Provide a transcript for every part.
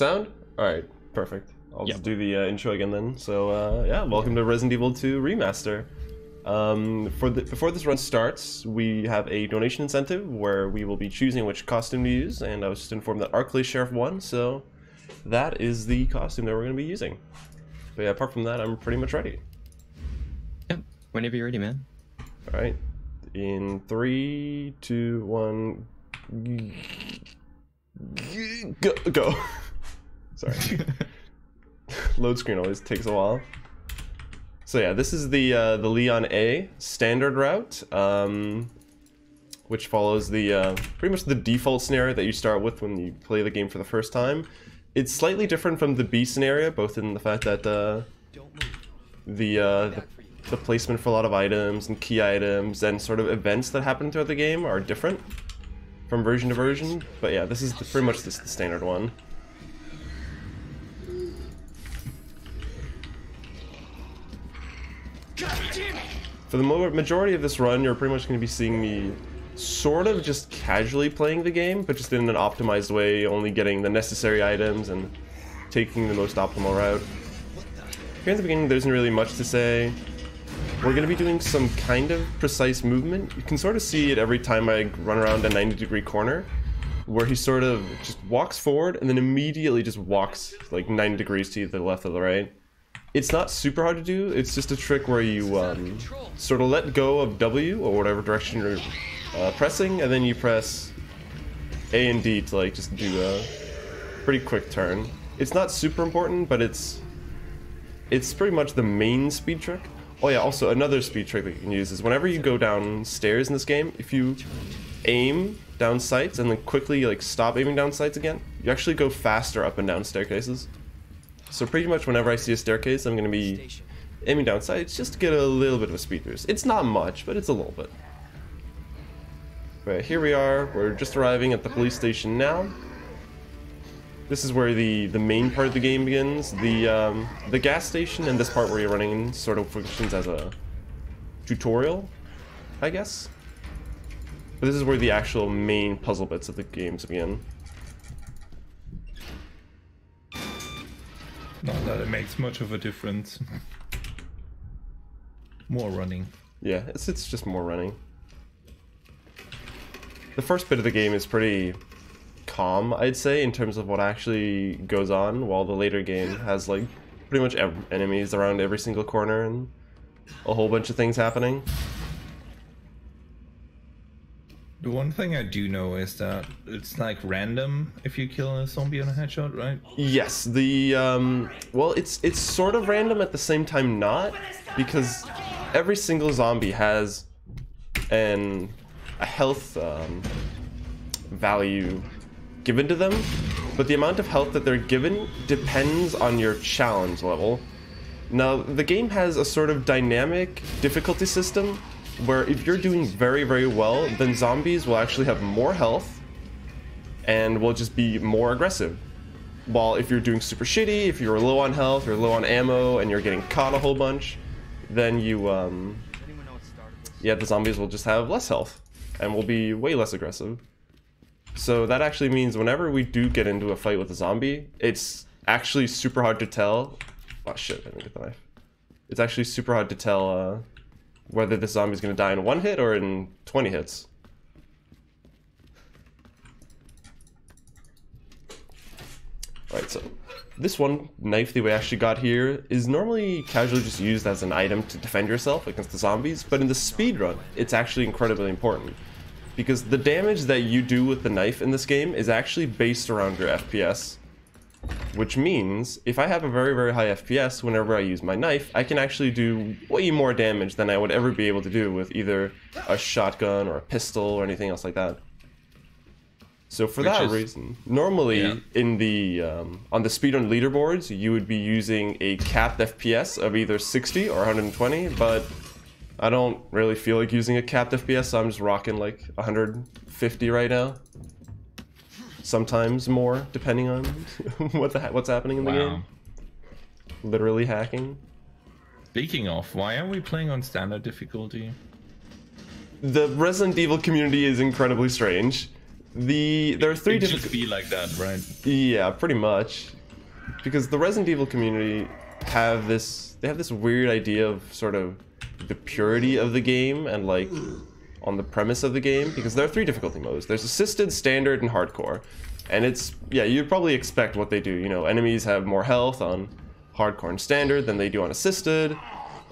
Sound? Alright, perfect. I'll Yep. just do the uh, intro again then. So, uh, yeah, welcome to Resident Evil 2 Remaster. Um, for the, before this run starts, we have a donation incentive where we will be choosing which costume to use, and I was just informed that Arklay Sheriff won, so that is the costume that we're going to be using. But yeah, apart from that, I'm pretty much ready. Yep. Whenever you're ready, man. Alright, in three, two, one, go. go. Sorry. Load screen always takes a while. So yeah, this is the uh, the Leon A standard route, um, which follows the uh, pretty much the default scenario that you start with when you play the game for the first time. It's slightly different from the B scenario, both in the fact that uh, the, uh, the the placement for a lot of items and key items and sort of events that happen throughout the game are different from version to version. But yeah, this is the, pretty much this, the standard one. For the majority of this run, you're pretty much going to be seeing me sort of just casually playing the game, but just in an optimized way, only getting the necessary items and taking the most optimal route. Here in the beginning, there isn't really much to say. We're going to be doing some kind of precise movement. You can sort of see it every time I run around a 90 degree corner, where he sort of just walks forward and then immediately just walks like 90 degrees to the left or the right. It's not super hard to do, it's just a trick where you um, sort of let go of W or whatever direction you're uh, pressing, and then you press A and D to like just do a pretty quick turn. It's not super important, but it's it's pretty much the main speed trick. Oh yeah, also another speed trick that you can use is whenever you go downstairs in this game, if you aim down sights and then quickly like stop aiming down sights again, you actually go faster up and down staircases. So pretty much whenever I see a staircase, I'm gonna be aiming down sights just to get a little bit of a speed boost. It's not much, but it's a little bit. But here we are, we're just arriving at the police station now. This is where the, the main part of the game begins. The um, the gas station and this part where you're running sort of functions as a tutorial, I guess. But this is where the actual main puzzle bits of the games begin. Not that it makes much of a difference. More running. Yeah, it's it's just more running. The first bit of the game is pretty calm, I'd say, in terms of what actually goes on, while the later game has like pretty much enemies around every single corner and a whole bunch of things happening. The one thing I do know is that it's like random if you kill a zombie on a headshot, right? Yes, the um well it's it's sort of random at the same time not because every single zombie has an a health um, value given to them, but the amount of health that they're given depends on your challenge level. Now, the game has a sort of dynamic difficulty system where if you're doing very very well, then zombies will actually have more health and will just be more aggressive. While if you're doing super shitty, if you're low on health, you're low on ammo, and you're getting caught a whole bunch, then you, um, yeah, the zombies will just have less health and will be way less aggressive. So that actually means whenever we do get into a fight with a zombie, it's actually super hard to tell. Oh shit, I didn't get the knife. It's actually super hard to tell uh, whether this zombie's gonna die in one hit or in 20 hits. Alright, so this one knife that we actually got here is normally casually just used as an item to defend yourself against the zombies, but in the speedrun, it's actually incredibly important. Because the damage that you do with the knife in this game is actually based around your FPS. Which means, if I have a very, very high FPS whenever I use my knife, I can actually do way more damage than I would ever be able to do with either a shotgun or a pistol or anything else like that. So for Which that is- reason, normally Yeah. in the um, on the speedrun leaderboards, you would be using a capped FPS of either 60 or 120, but I don't really feel like using a capped FPS, so I'm just rocking like 150 right now. Sometimes more, depending on what the, what's happening in the Wow. game. Literally hacking. Speaking of, why are we playing on standard difficulty? The Resident Evil community is incredibly strange. The there are three It different just be like that, right? Yeah, pretty much. Because the Resident Evil community have this they have this weird idea of sort of the purity of the game and like on the premise of the game because there are three difficulty modes. There's assisted, standard, and hardcore. And it's yeah, you'd probably expect what they do. You know, enemies have more health on hardcore and standard than they do on assisted,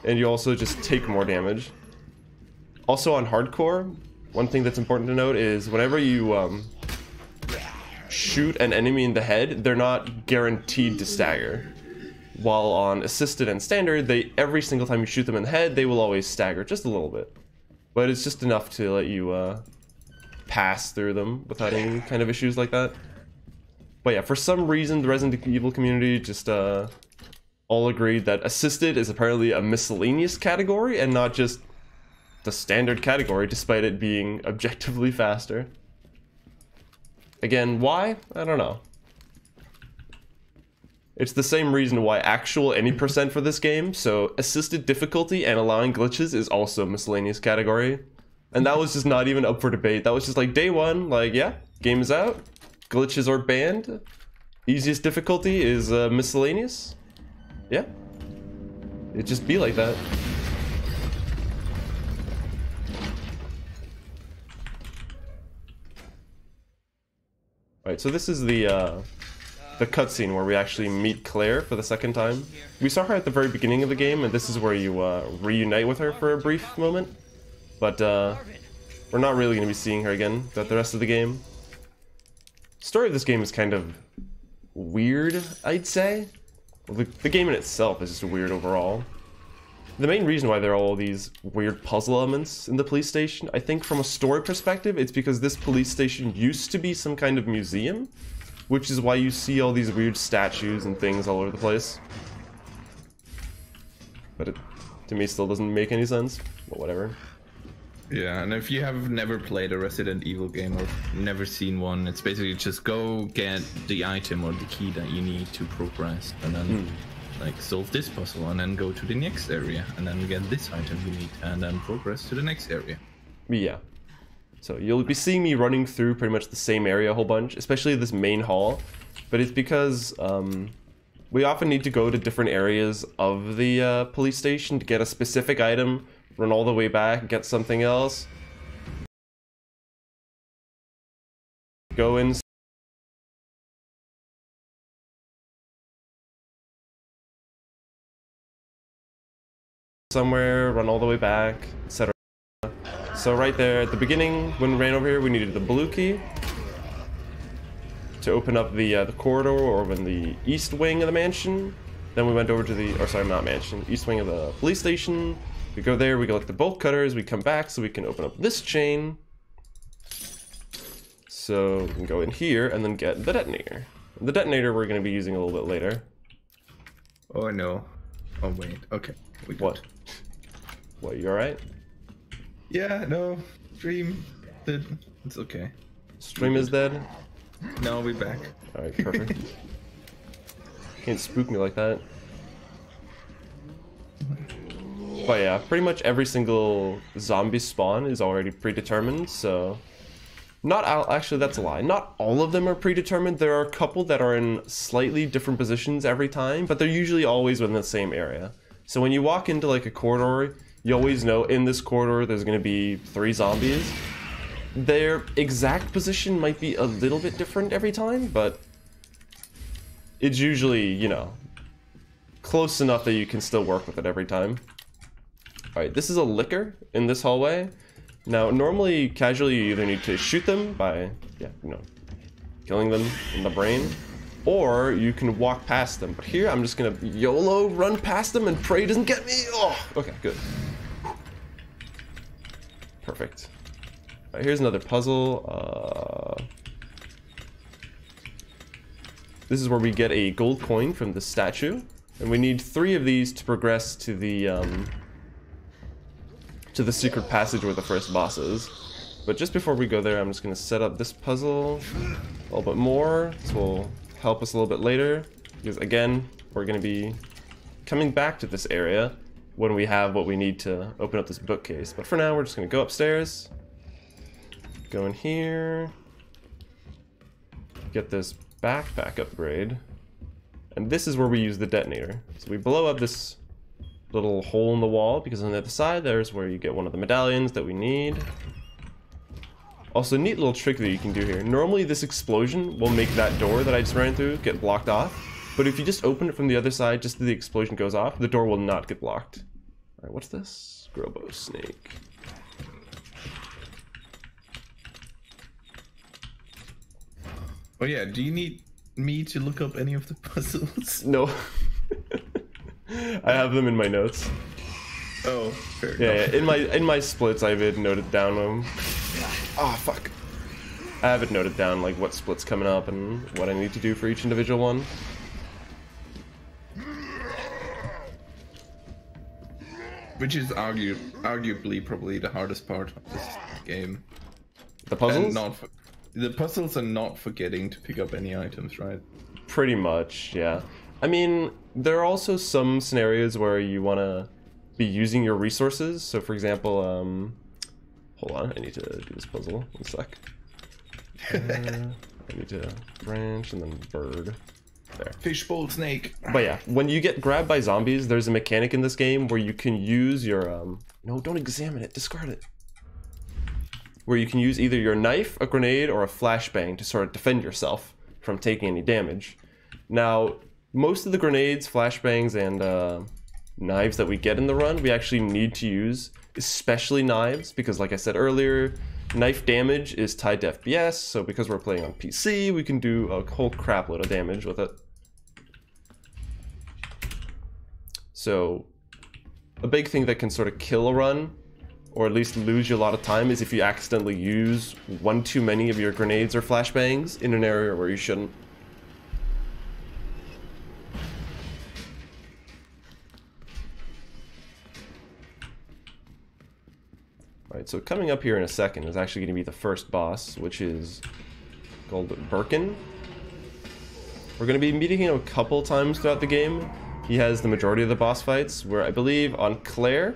and you also just take more damage. Also on hardcore, one thing that's important to note is whenever you um, shoot an enemy in the head, they're not guaranteed to stagger. While on assisted and standard, they every single time you shoot them in the head, they will always stagger just a little bit. But it's just enough to let you uh, pass through them without any kind of issues like that. But yeah, for some reason, the Resident Evil community just uh, all agreed that assisted is apparently a miscellaneous category and not just the standard category, despite it being objectively faster. Again, why? I don't know. It's the same reason why actual any percent for this game, so assisted difficulty and allowing glitches is also miscellaneous category. And that was just not even up for debate. That was just like day one, like, yeah, game is out. Glitches are banned. Easiest difficulty is uh, miscellaneous. Yeah. It just be like that. Alright, so this is the uh, the cutscene where we actually meet Claire for the second time. We saw her at the very beginning of the game, and this is where you uh, reunite with her for a brief moment. But uh, we're not really going to be seeing her again throughout the rest of the game. Story of this game is kind of weird, I'd say. The, the game in itself is just weird overall. The main reason why there are all these weird puzzle elements in the police station, I think from a story perspective, it's because this police station used to be some kind of museum, which is why you see all these weird statues and things all over the place. But it, to me, still doesn't make any sense. But whatever. Yeah, and if you have never played a Resident Evil game or never seen one, it's basically just go get the item or the key that you need to progress, and then hmm. like solve this puzzle, and then go to the next area, and then get this item you need, and then progress to the next area. Yeah. So you'll be seeing me running through pretty much the same area a whole bunch, especially this main hall. But it's because um, we often need to go to different areas of the uh, police station to get a specific item, run all the way back, get something else. Go in somewhere, run all the way back, etc. So right there at the beginning, when we ran over here, we needed the blue key to open up the uh, the corridor or in the east wing of the mansion. Then we went over to the, or sorry, not mansion, east wing of the police station. We go there, we collect the bolt cutters, we come back so we can open up this chain. So we can go in here and then get the detonator. The detonator we're going to be using a little bit later. Oh no. Oh wait. Okay. We. What? What, you alright? Yeah. No. Stream. Did. It's okay. Stream is dead? No, we back. Alright, perfect. Can't spook me like that. But yeah, pretty much every single zombie spawn is already predetermined, so... Not all, actually, that's a lie. Not all of them are predetermined. There are a couple that are in slightly different positions every time, but they're usually always within the same area. So when you walk into like a corridor, you always know in this corridor there's going to be three zombies. Their exact position might be a little bit different every time, but it's usually, you know, close enough that you can still work with it every time. Alright, this is a licker in this hallway. Now, normally, casually, you either need to shoot them by, yeah, you know, killing them in the brain, or you can walk past them. But here, I'm just gonna YOLO run past them and pray doesn't get me. Oh, okay, good. Perfect. Here's another puzzle. Uh, this is where we get a gold coin from the statue, and we need three of these to progress to the um, to the secret passage where the first boss is. But just before we go there, I'm just to set up this puzzle a little bit more. This will help us a little bit later. Because again, we're going to be coming back to this area when we have what we need to open up this bookcase. But for now, we're just going to go upstairs. Go in here. get this backpack upgrade. And this is where we use the detonator. So we blow up this little hole in the wall because on the other side there's where you get one of the medallions that we need. Also, neat little trick that you can do here. Normally this explosion will make that door that I just ran through get blocked off. But if you just open it from the other side just as the explosion goes off, the door will not get blocked. Alright, what's this? Grobo snake. Oh yeah, do you need me to look up any of the puzzles? No. I have them in my notes. Oh, fair Yeah, enough. yeah, in my in my splits I've it noted down them. Ah, fuck. I have it noted down like what splits coming up and what I need to do for each individual one. Which is argu arguably probably the hardest part of this game. The puzzles? Not the puzzles are not forgetting to pick up any items, right? Pretty much, yeah. I mean, there are also some scenarios where you want to be using your resources. So, for example, um, hold on, I need to do this puzzle. One sec. Uh, I need to branch and then bird. There. Fishbowl snake. But yeah, when you get grabbed by zombies, there's a mechanic in this game where you can use your um. No, don't examine it. Discard it. Where you can use either your knife, a grenade, or a flashbang to sort of defend yourself from taking any damage. Now, most of the grenades, flashbangs, and uh, knives that we get in the run, we actually need to use, especially knives, because like I said earlier, knife damage is tied to FPS. So because we're playing on PC, we can do a whole crap load of damage with it. So, a big thing that can sort of kill a run, or at least lose you a lot of time, is if you accidentally use one too many of your grenades or flashbangs in an area where you shouldn't. Alright, so coming up here in a second is actually going to be the first boss, which is called Birkin. We're going to be meeting him a couple times throughout the game. He has the majority of the boss fights, where I believe on Claire,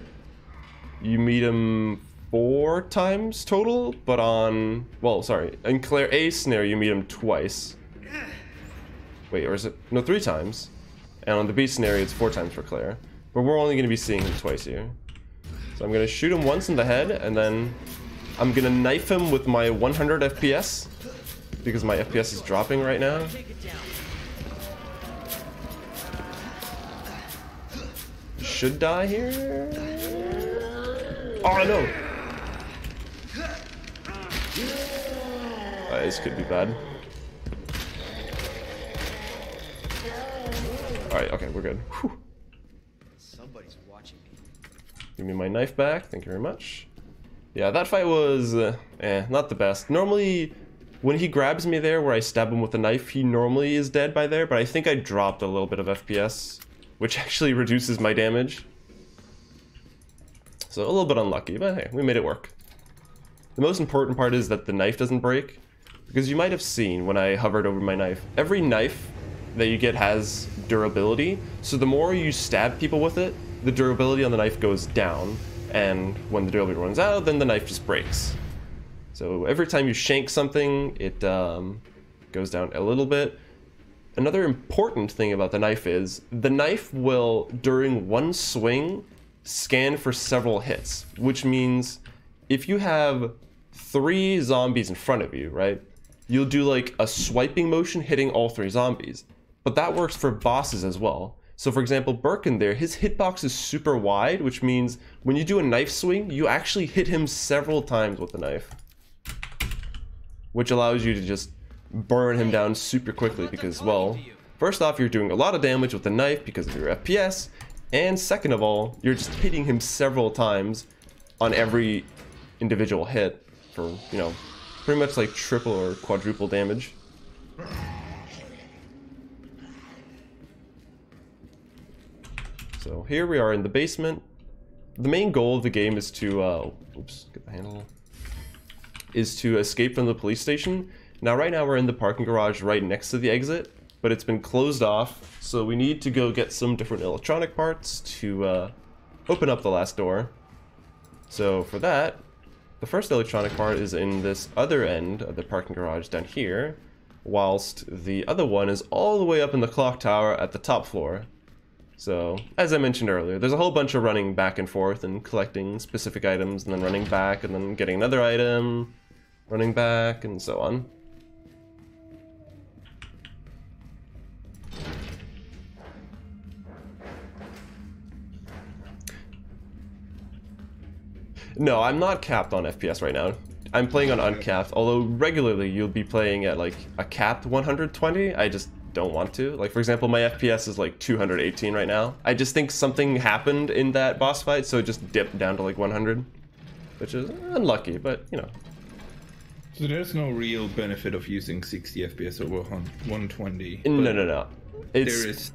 you meet him four times total, but on, well, sorry, in Claire A snare, you meet him twice. Wait, or is it, no, three times. And on the B scenario, it's four times for Claire. But we're only going to be seeing him twice here. So I'm to shoot him once in the head, and then I'm to knife him with my 100 FPS, because my FPS is dropping right now. Should die here. Oh no! Uh, this could be bad. Alright, okay, we're good. Whew. Give me my knife back, thank you very much. Yeah, that fight was, uh, eh, not the best. Normally, when he grabs me there where I stab him with a knife, he normally is dead by there, but I think I dropped a little bit of FPS, which actually reduces my damage. So a little bit unlucky, but hey, we made it work. The most important part is that the knife doesn't break, because you might have seen when I hovered over my knife, every knife that you get has durability, so the more you stab people with it, the durability on the knife goes down, and when the durability runs out, then the knife just breaks. So every time you shank something, it um, goes down a little bit. Another important thing about the knife is the knife will, during one swing, scan for several hits, which means if you have three zombies in front of you, right, you'll do like a swiping motion hitting all three zombies. But that works for bosses as well. So for example, Birkin there, his hitbox is super wide, which means when you do a knife swing, you actually hit him several times with the knife. Which allows you to just burn him down super quickly because, well, first off, you're doing a lot of damage with the knife because of your FPS, and second of all, you're just hitting him several times on every individual hit for, you know, pretty much like triple or quadruple damage. So here we are in the basement. The main goal of the game is to, uh, oops, get the handle, is to escape from the police station. Now right now we're in the parking garage right next to the exit, but it's been closed off, so we need to go get some different electronic parts to uh, open up the last door. So for that, the first electronic part is in this other end of the parking garage down here. whilst the other one is all the way up in the clock tower at the top floor. So, as I mentioned earlier, there's a whole bunch of running back and forth and collecting specific items and then running back and then getting another item, running back, and so on. No, I'm not capped on FPS right now. I'm playing on uncapped, although regularly you'll be playing at like a capped 120. I just don't want to. Like for example, my FPS is like 218 right now. I just think something happened in that boss fight, so it just dipped down to like 100, which is unlucky, but you know. So there's no real benefit of using 60 FPS over 120. No, no, no. It's There is,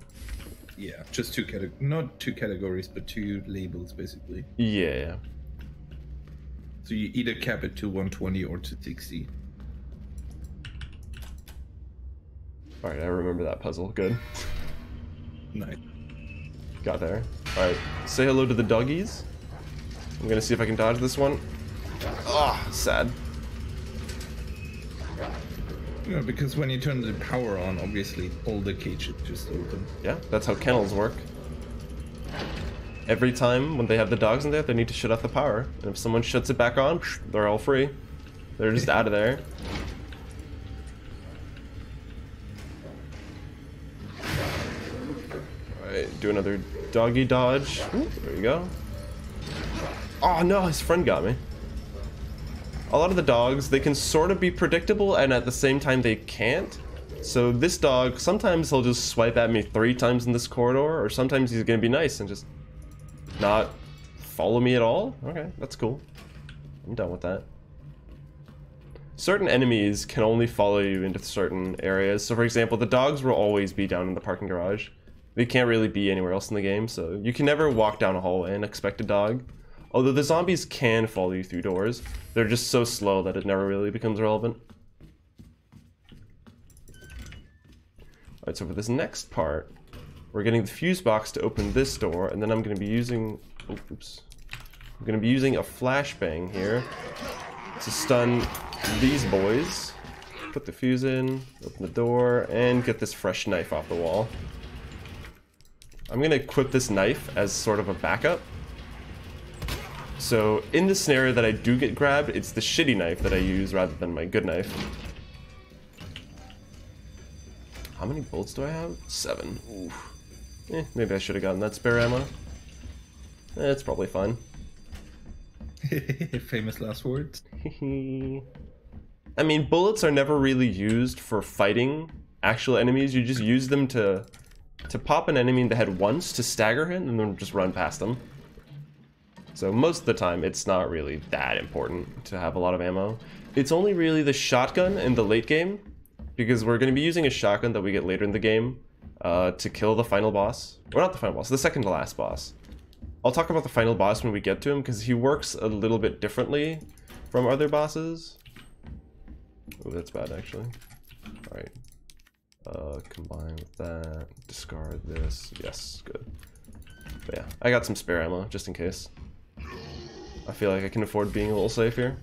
yeah, just two categories, not two categories, but two labels basically. yeah. So you either cap it to 120 or to 60. All right, I remember that puzzle. Good. Nice. Got there. All right, say hello to the doggies. I'm gonna see if I can dodge this one. Ah, sad. Yeah, because when you turn the power on, obviously all the cages just open. Yeah, that's how kennels work. Every time when they have the dogs in there, they need to shut off the power. And if someone shuts it back on, they're all free. They're just out of there. Do another doggy dodge. There you go. Oh no, his friend got me. A lot of the dogs, they can sort of be predictable and at the same time they can't. So this dog, sometimes he'll just swipe at me three times in this corridor, or sometimes he's gonna be nice and just not follow me at all. Okay, that's cool. I'm done with that. Certain enemies can only follow you into certain areas. So for example, the dogs will always be down in the parking garage. They can't really be anywhere else in the game, so you can never walk down a hallway and expect a dog. Although the zombies can follow you through doors, they're just so slow that it never really becomes relevant. Alright, so for this next part, we're getting the fuse box to open this door, and then I'm going to be using... oh, oops. I'm going to be using a flashbang here to stun these boys. Put the fuse in, open the door, and get this fresh knife off the wall. I'm going to equip this knife as sort of a backup. So in the scenario that I do get grabbed, it's the shitty knife that I use rather than my good knife. How many bolts do I have? Seven. Oof. Eh, maybe I should have gotten that spare ammo. Eh, it's probably fine. Famous last words. I mean, bullets are never really used for fighting actual enemies. You just use them to to pop an enemy in the head once to stagger him and then just run past them. So most of the time, it's not really that important to have a lot of ammo. It's only really the shotgun in the late game, because we're going to be using a shotgun that we get later in the game uh, to kill the final boss. Or not the final boss, the second to last boss. I'll talk about the final boss when we get to him, because he works a little bit differently from other bosses. Oh, that's bad, actually. Alright. Uh, combine with that. Discard this. Yes, good. But yeah, I got some spare ammo, just in case. I feel like I can afford being a little safe here.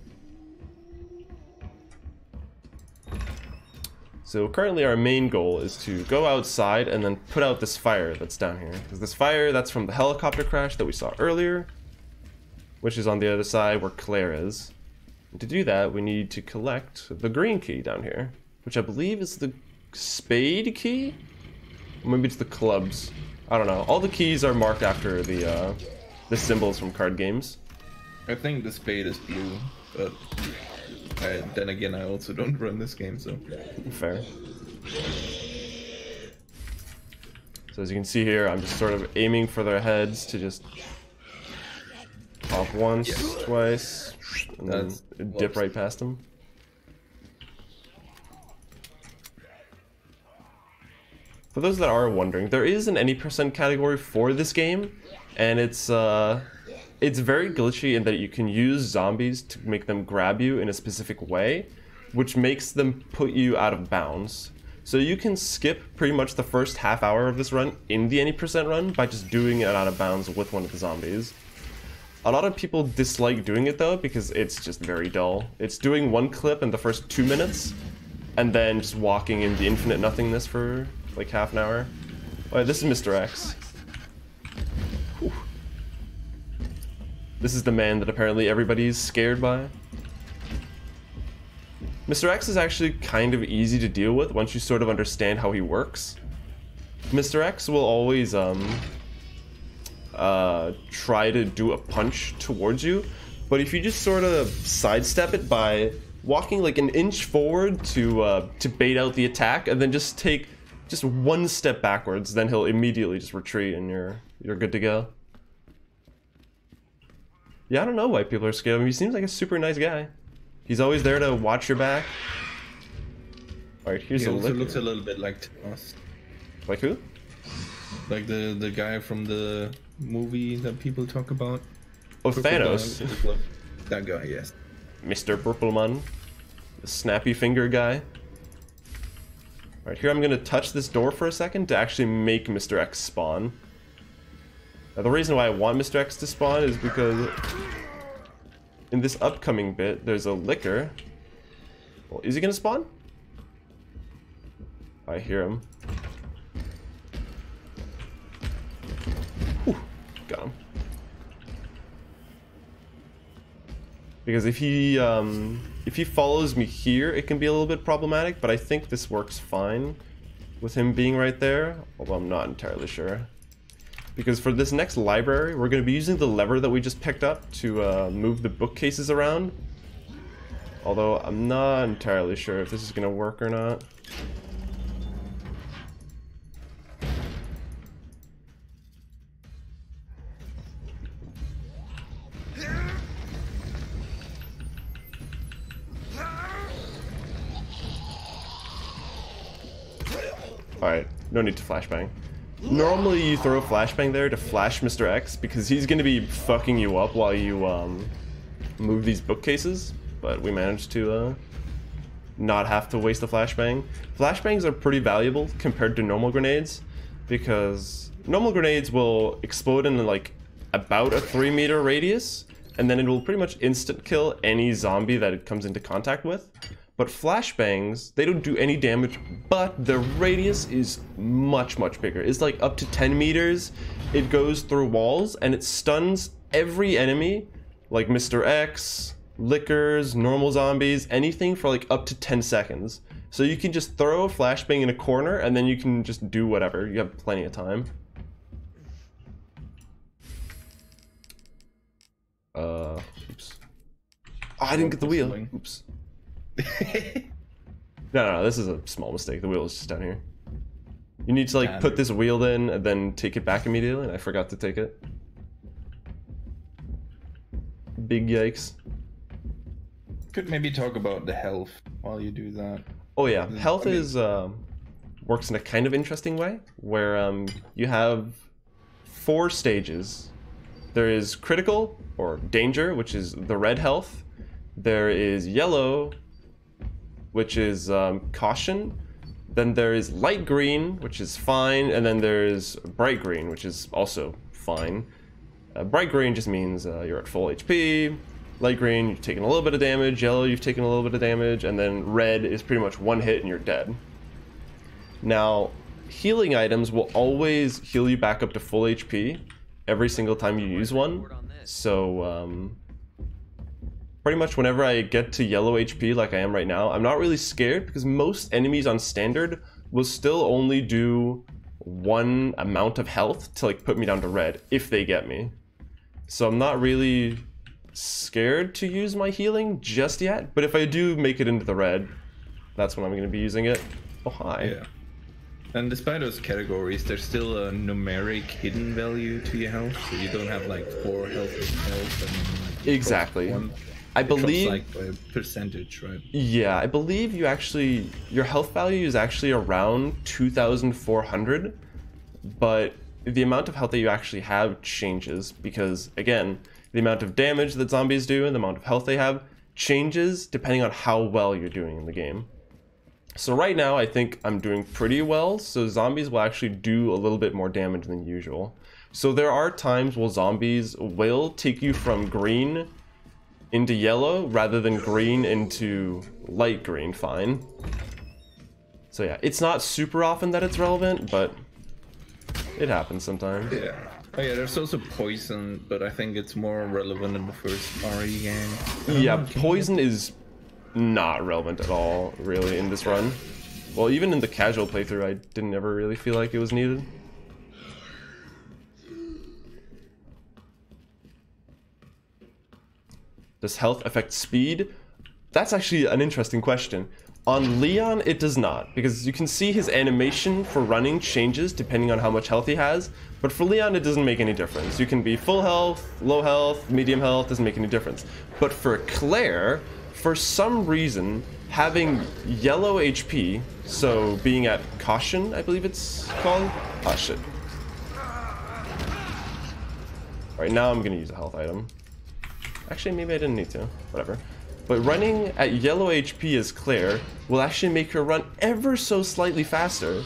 So currently our main goal is to go outside and then put out this fire that's down here. Because this fire, that's from the helicopter crash that we saw earlier, which is on the other side where Claire is. And to do that, we need to collect the green key down here, which I believe is the spade key? Or maybe it's the clubs. I don't know. All the keys are marked after the, uh, the symbols from card games. I think the spade is blue, but I, then again, I also don't run this game, so. Fair. So as you can see here, I'm just sort of aiming for their heads to just pop once, Yes. twice, and then dip right past them. For those that are wondering, there is an any percent category for this game, and it's uh, it's very glitchy in that you can use zombies to make them grab you in a specific way, which makes them put you out of bounds. So you can skip pretty much the first half hour of this run in the any percent run by just doing it out of bounds with one of the zombies. A lot of people dislike doing it though because it's just very dull. It's doing one clip in the first two minutes, and then just walking in the infinite nothingness for like half an hour. Alright, this is Mr. X. This is the man that apparently everybody's scared by. Mr. X is actually kind of easy to deal with once you sort of understand how he works. Mr. X will always um, uh, try to do a punch towards you, but if you just sort of sidestep it by walking like an inch forward to uh, to bait out the attack, and then just take just one step backwards, then he'll immediately just retreat, and you're you're good to go. Yeah, I don't know why people are scared of him. He seems like a super nice guy. He's always there to watch your back. Alright, here's He a also looks a little bit like Thanos. Like who? Like the the guy from the movie that people talk about. Oh, Purple Thanos. guy with the glove. That guy, yes. Mr. Purpleman. The snappy finger guy. Alright, here I'm gonna touch this door for a second to actually make Mr. X spawn. Now, the reason why I want Mr. X to spawn is because in this upcoming bit, there's a licker. Well, is he gonna spawn? I hear him. Whew, got him. Because if he um, if he follows me here, it can be a little bit problematic. But I think this works fine with him being right there. Although I'm not entirely sure. Because for this next library, we're going to be using the lever that we just picked up to uh, move the bookcases around. Although I'm not entirely sure if this is going to work or not. Alright, no need to flashbang. Normally you throw a flashbang there to flash Mr. X because he's gonna be fucking you up while you um, move these bookcases, but we managed to uh, not have to waste a flashbang. Flashbangs are pretty valuable compared to normal grenades because normal grenades will explode in like about a 3 meter radius and then it will pretty much instant kill any zombie that it comes into contact with. But flashbangs, they don't do any damage, but the radius is much, much bigger. It's like up to 10 meters. It goes through walls and it stuns every enemy, like Mr. X, lickers, normal zombies, anything for like up to 10 seconds. So you can just throw a flashbang in a corner and then you can just do whatever. You have plenty of time. Uh, oops. Oh, I didn't get the wheel. Oops. No, no, this is a small mistake. The wheel is just down here. You need to like Yeah, put this wheel in and then take it back immediately, and I forgot to take it. Big yikes. Could maybe talk about the health while you do that. Oh yeah, health I mean- is um, works in a kind of interesting way where um, you have four stages. There is critical or danger, which is the red health. There is yellow, which is um, caution. Then there is light green, which is fine, and then there is bright green, which is also fine. Uh, bright green just means uh, you're at full HP. Light green, you've taken a little bit of damage. Yellow, you've taken a little bit of damage. And then red is pretty much one hit and you're dead. Now, healing items will always heal you back up to full HP every single time you use one. So, um, pretty much whenever I get to yellow HP like I am right now, I'm not really scared because most enemies on standard will still only do one amount of health to like put me down to red if they get me. So I'm not really scared to use my healing just yet, but if I do make it into the red, that's when I'm going to be using it. Oh hi. Yeah. And despite those categories, there's still a numeric hidden value to your health, so you don't have like four health health and like, Exactly. one. I believe like percentage, right? Yeah, I believe you actually your health value is actually around 2400, but the amount of health that you actually have changes because again, the amount of damage that zombies do and the amount of health they have changes depending on how well you're doing in the game. So right now I think I'm doing pretty well, so zombies will actually do a little bit more damage than usual. So there are times where zombies will take you from green into yellow rather than green into light green, fine. So yeah, it's not super often that it's relevant, but it happens sometimes. Yeah. Oh yeah, there's also poison, but I think it's more relevant in the first RE game. Yeah, poison is not relevant at all, really, in this run. Well, even in the casual playthrough, I didn't ever really feel like it was needed. Does health affect speed? That's actually an interesting question. On Leon, it does not, because you can see his animation for running changes depending on how much health he has, but for Leon, it doesn't make any difference. You can be full health, low health, medium health, doesn't make any difference. But for Claire, for some reason, having yellow HP, so being at caution, I believe it's called. Ah, shit. Alright, now I'm gonna use a health item. Actually, maybe I didn't need to. Whatever. But running at yellow HP as Claire will actually make her run ever so slightly faster,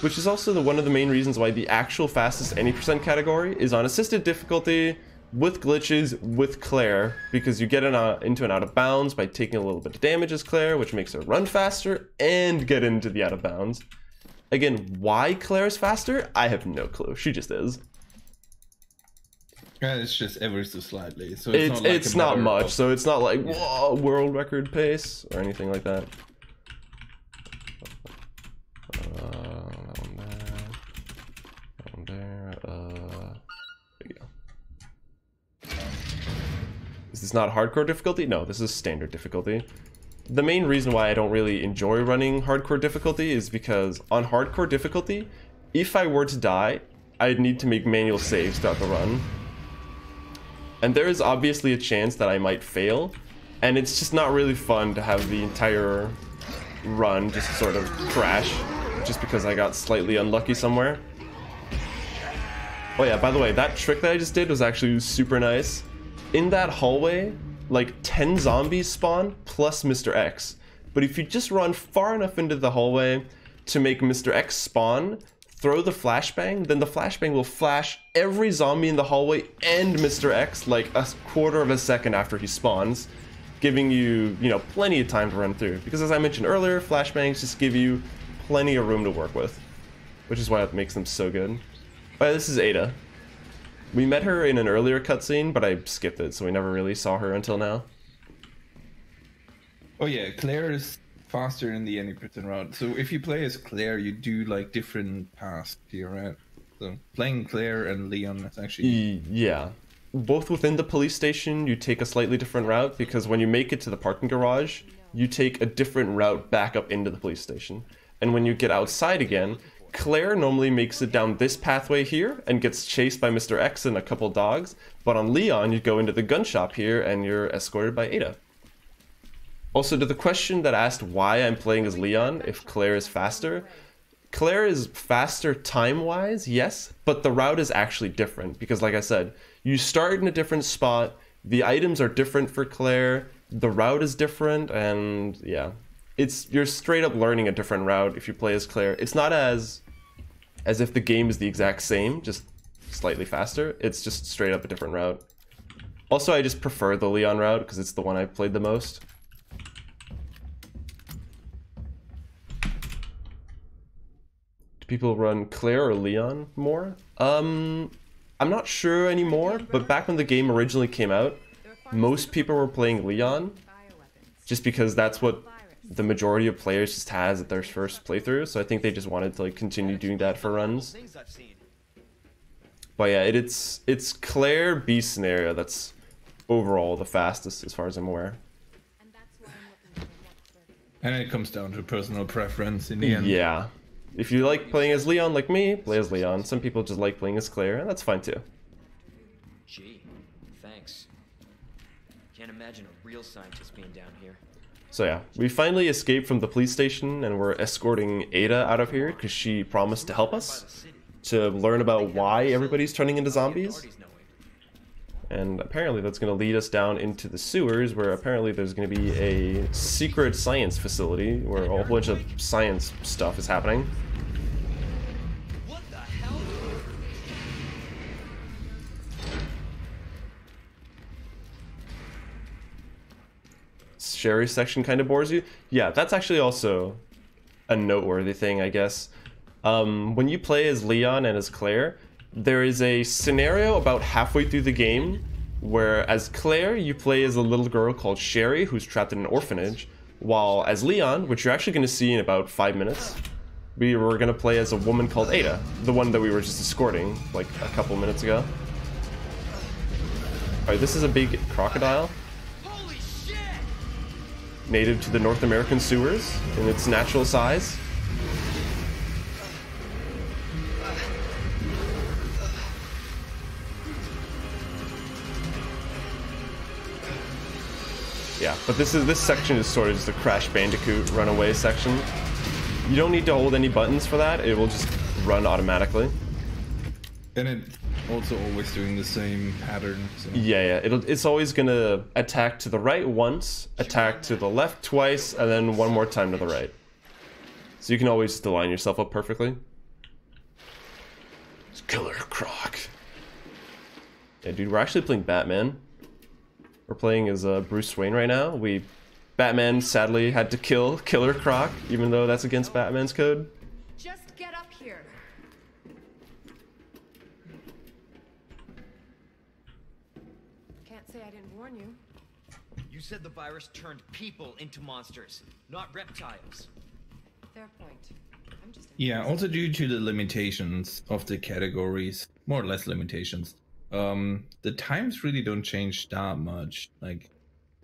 which is also the, one of the main reasons why the actual fastest any percent category is on assisted difficulty with glitches with Claire, because you get in a, into an out of bounds by taking a little bit of damage as Claire, which makes her run faster and get into the out of bounds. Again, why Claire is faster? I have no clue. She just is. Yeah, it's just ever so slightly. So It's it's not, like it's not much, of- so it's not like whoa world record pace or anything like that. Uh, that one there, that one there. Uh, there you go. Is this not hardcore difficulty? No, this is standard difficulty. The main reason why I don't really enjoy running hardcore difficulty is because on hardcore difficulty, if I were to die, I'd need to make manual saves throughout the run. And there is obviously a chance that I might fail, and it's just not really fun to have the entire run just sort of crash, just because I got slightly unlucky somewhere. Oh yeah, by the way, that trick that I just did was actually super nice. In that hallway, like 10 zombies spawn plus Mr. X. But if you just run far enough into the hallway to make Mr. X spawn, throw the flashbang, then the flashbang will flash every zombie in the hallway and Mr. X like a quarter of a second after he spawns, giving you, you know, plenty of time to run through. Because as I mentioned earlier, flashbangs just give you plenty of room to work with, which is why it makes them so good. But this is Ada. We met her in an earlier cutscene, but I skipped it, so we never really saw her until now. Oh yeah, Claire is faster in the any percent route. So if you play as Claire, you do like different paths to your route. So playing Claire and Leon is actually Yeah. Both within the police station, you take a slightly different route because when you make it to the parking garage, you take a different route back up into the police station. And when you get outside again, Claire normally makes it down this pathway here and gets chased by Mr. X and a couple dogs. But on Leon, you go into the gun shop here and you're escorted by Ada. Also, to the question that asked why I'm playing as Leon if Claire is faster, Claire is faster time wise, yes, but the route is actually different because, like I said, you start in a different spot, the items are different for Claire, the route is different, and yeah, it's you're straight up learning a different route if you play as Claire. It's not as as if the game is the exact same, just slightly faster. It's just straight up a different route. Also, I just prefer the Leon route because it's the one I've played the most. Do people run Claire or Leon more? Um, I'm not sure anymore, but back when the game originally came out, most people were playing Leon just because that's what the majority of players just has at their first playthrough. So I think they just wanted to like continue doing that for runs. Things I've seen. But yeah, it, it's it's Claire B scenario that's overall the fastest as far as I'm aware. and it comes down to personal preference in the end. Yeah. If you like playing as Leon like me, play as Leon. Some people just like playing as Claire, and that's fine too. Gee, thanks. Can't imagine a real scientist being down here. So yeah, we finally escaped from the police station and we're escorting Ada out of here because she promised to help us to learn about why everybody's turning into zombies. Authorities know it. And apparently that's going to lead us down into the sewers where apparently there's going to be a secret science facility where a whole bunch of science stuff is happening. What the hell? Sherry section kind of bores you. Yeah, that's actually also a noteworthy thing, I guess. Um, when you play as Leon and as Claire, there is a scenario about halfway through the game where, as Claire, you play as a little girl called Sherry who's trapped in an orphanage, while as Leon, which you're actually going to see in about five minutes, we were going to play as a woman called Ada, the one that we were just escorting like a couple minutes ago. Alright, this is a big crocodile. Native to the North American sewers in its natural size. Yeah, but this is this section is sort of just a Crash Bandicoot runaway section. You don't need to hold any buttons for that; it will just run automatically. And it also always doing the same pattern. So. Yeah, yeah. It'll, it's always gonna attack to the right once, attack to the left twice, and then one more time to the right. So you can always just align yourself up perfectly. It's Killer Croc. Yeah, dude, we're actually playing Batman. We're playing as uh, Bruce Wayne right now. We, Batman sadly had to kill Killer Croc, even though that's against Batman's code. Just get up here. Can't say I didn't warn you. You said the virus turned people into monsters, not reptiles. Fair point. I'm just. Yeah, also due to the limitations of the categories, more or less limitations. Um, the times really don't change that much. Like,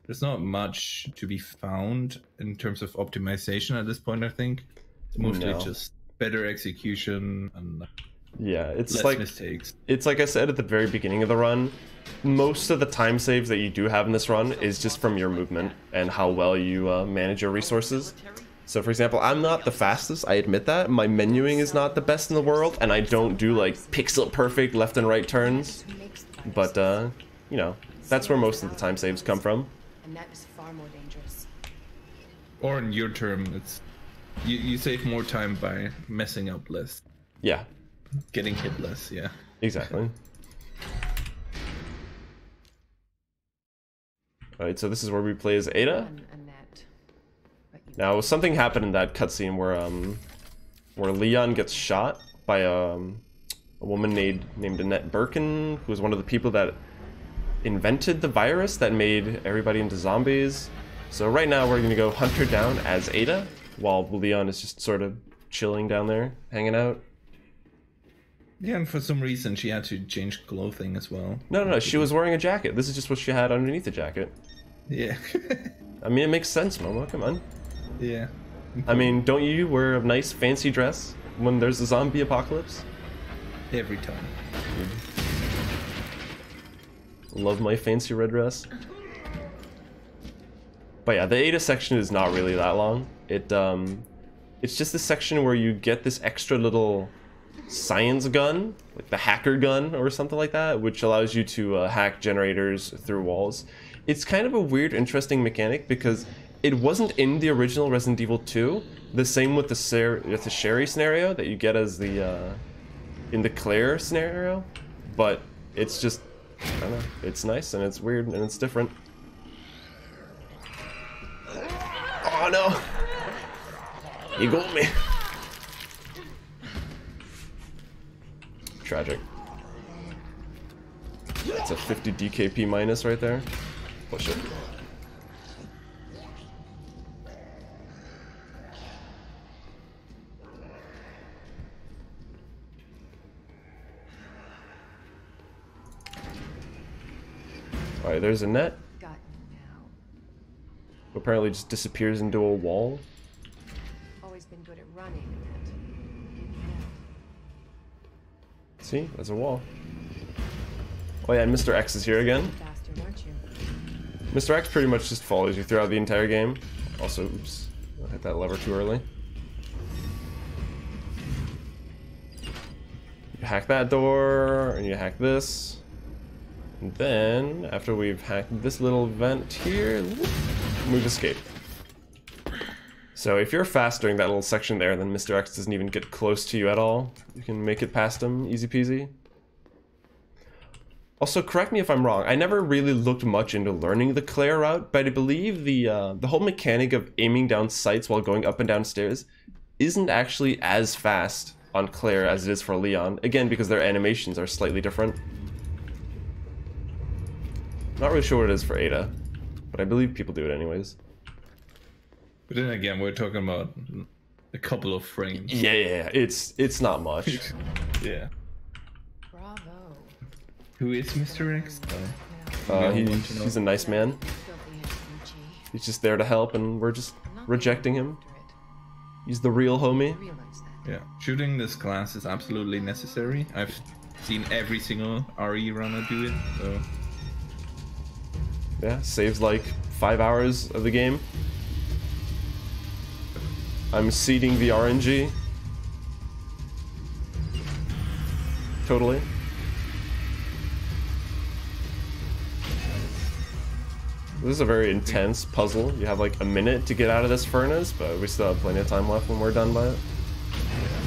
there's not much to be found in terms of optimization at this point. I think it's mostly No. just better execution and Yeah, it's less like mistakes. it's like I said at the very beginning of the run, most of the time saves that you do have in this run is just from your movement and how well you uh, manage your resources. So for example, I'm not the fastest, I admit that. My menuing is not the best in the world, and I don't do like pixel perfect left and right turns. Who makes the virus? But, uh, you know, that's where most of the time saves come from. And that is far more dangerous. Or in your term, it's you, you save more time by messing up less, Yeah, getting hit less. Yeah. exactly. Alright, so this is where we play as Ada. Fun, Annette. But you Now, something happened in that cutscene where um, where Leon gets shot by um, a woman named named Annette Birkin, who was one of the people that invented the virus that made everybody into zombies. So right now we're gonna go hunt her down as Ada, while Leon is just sort of chilling down there, hanging out. Yeah, and for some reason she had to change clothing as well. No, no, no, she was wearing a jacket. This is just what she had underneath the jacket. Yeah. I mean, it makes sense, Momo. Come on. Yeah. I mean, don't you wear a nice fancy dress when there's a zombie apocalypse? Every time. Love my fancy red dress. But yeah, the Ada section is not really that long. It um, it's just the section where you get this extra little science gun, like the hacker gun or something like that, which allows you to uh, hack generators through walls. It's kind of a weird, interesting mechanic because it wasn't in the original Resident Evil 2. The same with the Ser- with the Sherry scenario that you get as the uh, in the Claire scenario, but it's just I don't know. It's nice and it's weird and it's different. Oh no! He got me. Tragic. That's a 50 DKP minus right there. Push it. There's Annette. Apparently just disappears into a wall. Always been good at running, Annette. See, there's a wall. Oh yeah, and Mr. X is here again. Mr. X pretty much just follows you throughout the entire game. Also, oops, I hit that lever too early. You hack that door, and you hack this. And then, after we've hacked this little vent here, move escape. So if you're fast during that little section there, then Mr. X doesn't even get close to you at all. You can make it past him, easy peasy. Also, correct me if I'm wrong. I never really looked much into learning the Claire route, but I believe the uh, the whole mechanic of aiming down sights while going up and down stairs isn't actually as fast on Claire as it is for Leon. Again, because their animations are slightly different. Not really sure what it is for Ada, but I believe people do it anyways. But then again, we're talking about a couple of frames. Yeah, yeah, yeah. It's it's not much. Yeah. Bravo. Who is Mr. X? Uh, Uh, he, I want to know. he's a nice man. Filthy head Gucci. He's just there to help, and we're just rejecting him. He's the real homie. Yeah, shooting this class is absolutely necessary. I've seen every single RE runner do it, so Yeah, saves like five hours of the game. I'm seeding the RNG. Totally. This is a very intense puzzle. You have like a minute to get out of this furnace, but we still have plenty of time left when we're done by it.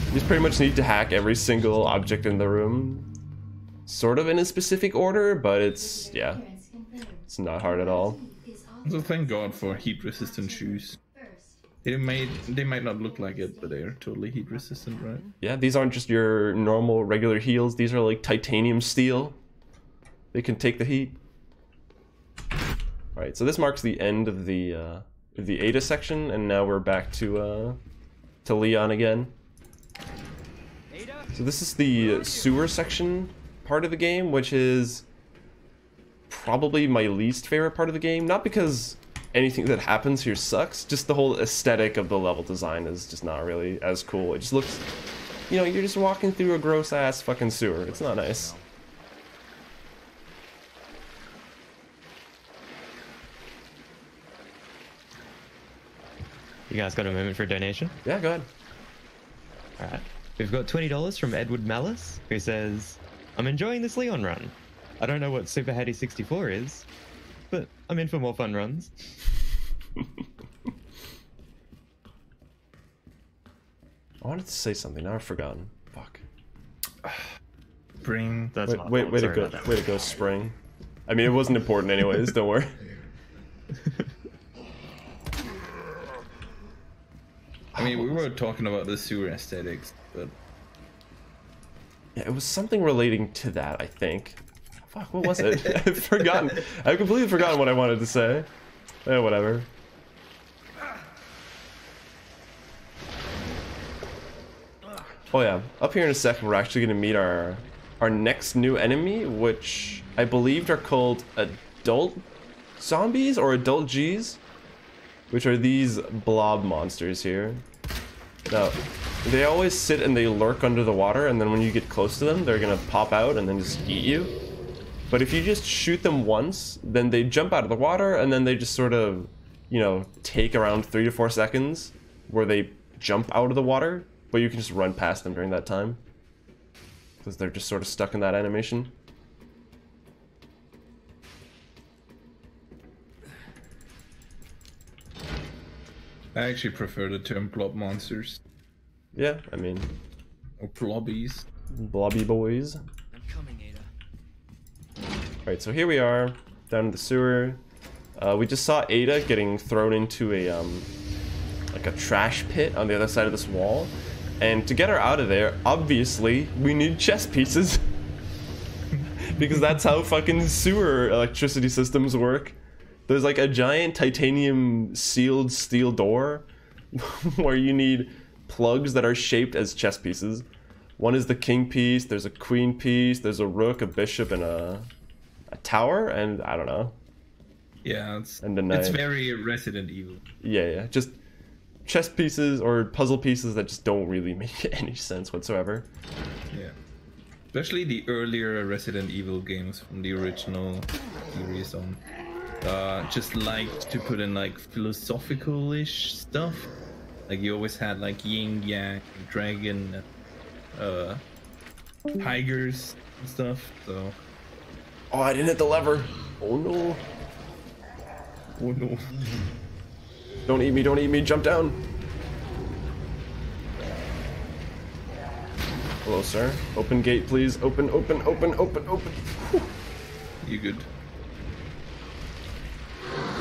You just pretty much need to hack every single object in the room, sort of in a specific order, but it's, yeah, it's not hard at all. so thank God for heat-resistant shoes. They might they might not look like it, but they're totally heat resistant, right? Yeah, these aren't just your normal regular heels. These are like titanium steel. They can take the heat. All right, so this marks the end of the uh, the Ada section, and now we're back to uh, to Leon again. So this is the sewer section part of the game, which is probably my least favorite part of the game. Not because anything that happens here sucks, just the whole aesthetic of the level design is just not really as cool. It just looks, you know, you're just walking through a gross ass fucking sewer. It's not nice. You guys got a moment for a donation? Yeah, go ahead. All right. We've got $20 from Edward Malice, who says, I'm enjoying this Leon run. I don't know what Super Hattie 64 is, but I'm in for more fun runs. I wanted to say something. Now I've forgotten. Fuck. Bring That's Wait, my wait, to go, about that. way to go, Spring. I mean, it wasn't important anyways. don't worry. I mean, we were talking about the sewer aesthetics, but Yeah, it was something relating to that. I think. Fuck, what was it? I've forgotten. I've completely forgotten what I wanted to say. Eh, whatever. Oh yeah, up here in a second, we're actually gonna meet our our next new enemy, which I believed are called adult zombies or adult G's, which are these blob monsters here. Now, they always sit and they lurk under the water, and then when you get close to them, they're gonna pop out and then just eat you. But if you just shoot them once, then they jump out of the water, and then they just sort of, you know, take around three to four seconds where they jump out of the water, but you can just run past them during that time. Because they're just sort of stuck in that animation. I actually prefer the term blob monsters Yeah, I mean, or blobbies. blobby boys. I'm coming, Ada. Alright, so here we are, down in the sewer. Uh, we just saw Ada getting thrown into a, um, like a trash pit on the other side of this wall. And to get her out of there, obviously, we need chess pieces. because that's how fucking sewer electricity systems work. There's like a giant titanium sealed steel door where you need plugs that are shaped as chess pieces. One is the king piece, there's a queen piece, there's a rook, a bishop, and a, a tower, and I don't know. Yeah, it's And it's very Resident Evil. Yeah, yeah, just chess pieces or puzzle pieces that just don't really make any sense whatsoever. Yeah. Especially the earlier Resident Evil games from the original series on. Uh, just liked to put in like philosophical-ish stuff. Like you always had like yin yang, dragon, uh, tigers and stuff. So, Oh, I didn't hit the lever. Oh no. oh no. Don't eat me, don't eat me, jump down. Hello, sir. Open gate, please. Open, open, open, open, open. You good?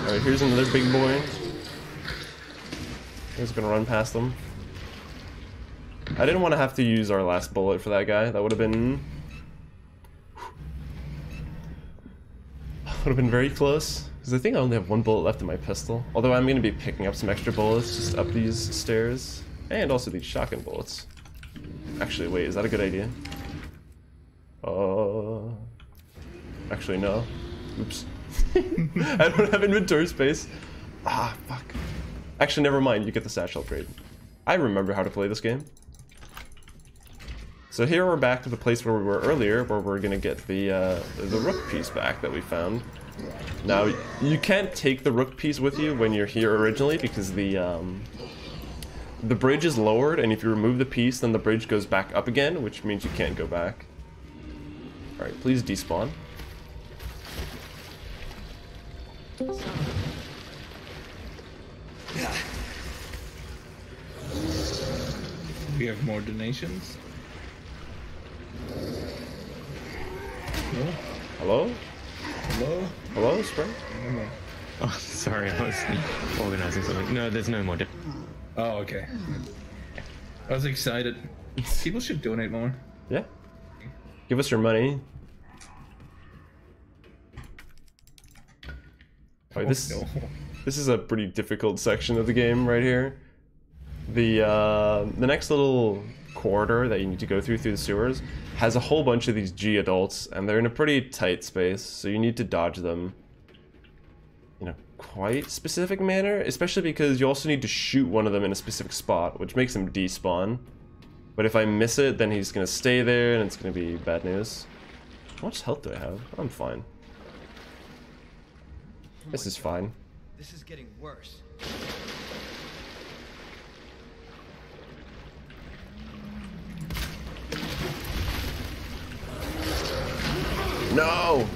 Alright, here's another big boy. He's gonna run past them. I didn't want to have to use our last bullet for that guy. That would have been... Would have been very close. Because I think I only have one bullet left in my pistol. Although I'm going to be picking up some extra bullets just up these stairs. And also these shotgun bullets. Actually, wait, is that a good idea? Uh... Actually, no. Oops. I don't have inventory space. Ah, fuck. Actually, never mind. You get the satchel upgrade. I remember how to play this game. So here we're back to the place where we were earlier, where we're gonna get the uh, the rook piece back that we found. Now you can't take the rook piece with you when you're here originally because the um, the bridge is lowered, and if you remove the piece, then the bridge goes back up again, which means you can't go back. All right, please despawn. We have more donations. Hello? Hello? Hello, Spring? Oh, sorry, I was organizing something. No, there's no more. Oh, okay. I was excited. People should donate more. Yeah. Give us your money. Alright, this no. this is a pretty difficult section of the game right here. The uh, the next little corridor that you need to go through through the sewers has a whole bunch of these G adults, and they're in a pretty tight space, so you need to dodge them in a quite specific manner, especially because you also need to shoot one of them in a specific spot, which makes him despawn. But if I miss it, then he's gonna stay there, and it's gonna be bad news. How much health do I have? I'm fine. This is fine. This is getting worse. No!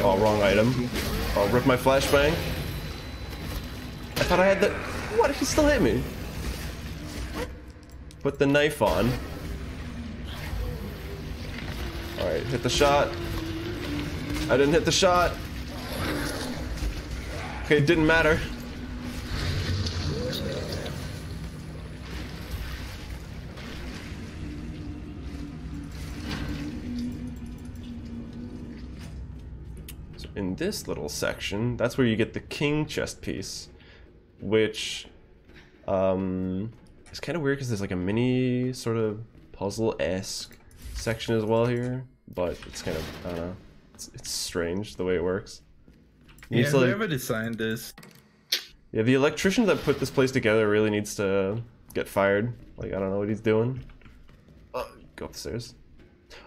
Oh, wrong item. I'll rip my flashbang. I thought I had the... What? He still hit me. Put the knife on. Alright, hit the shot. I didn't hit the shot. Okay, it didn't matter. In this little section, that's where you get the king chest piece, which um, is kind of weird because there's like a mini sort of puzzle-esque section as well here, but it's kind of, I don't know, it's, it's strange the way it works. You Yeah, to, like- whoever designed this. yeah, the electrician that put this place together really needs to get fired. Like, I don't know what he's doing. Uh, go upstairs.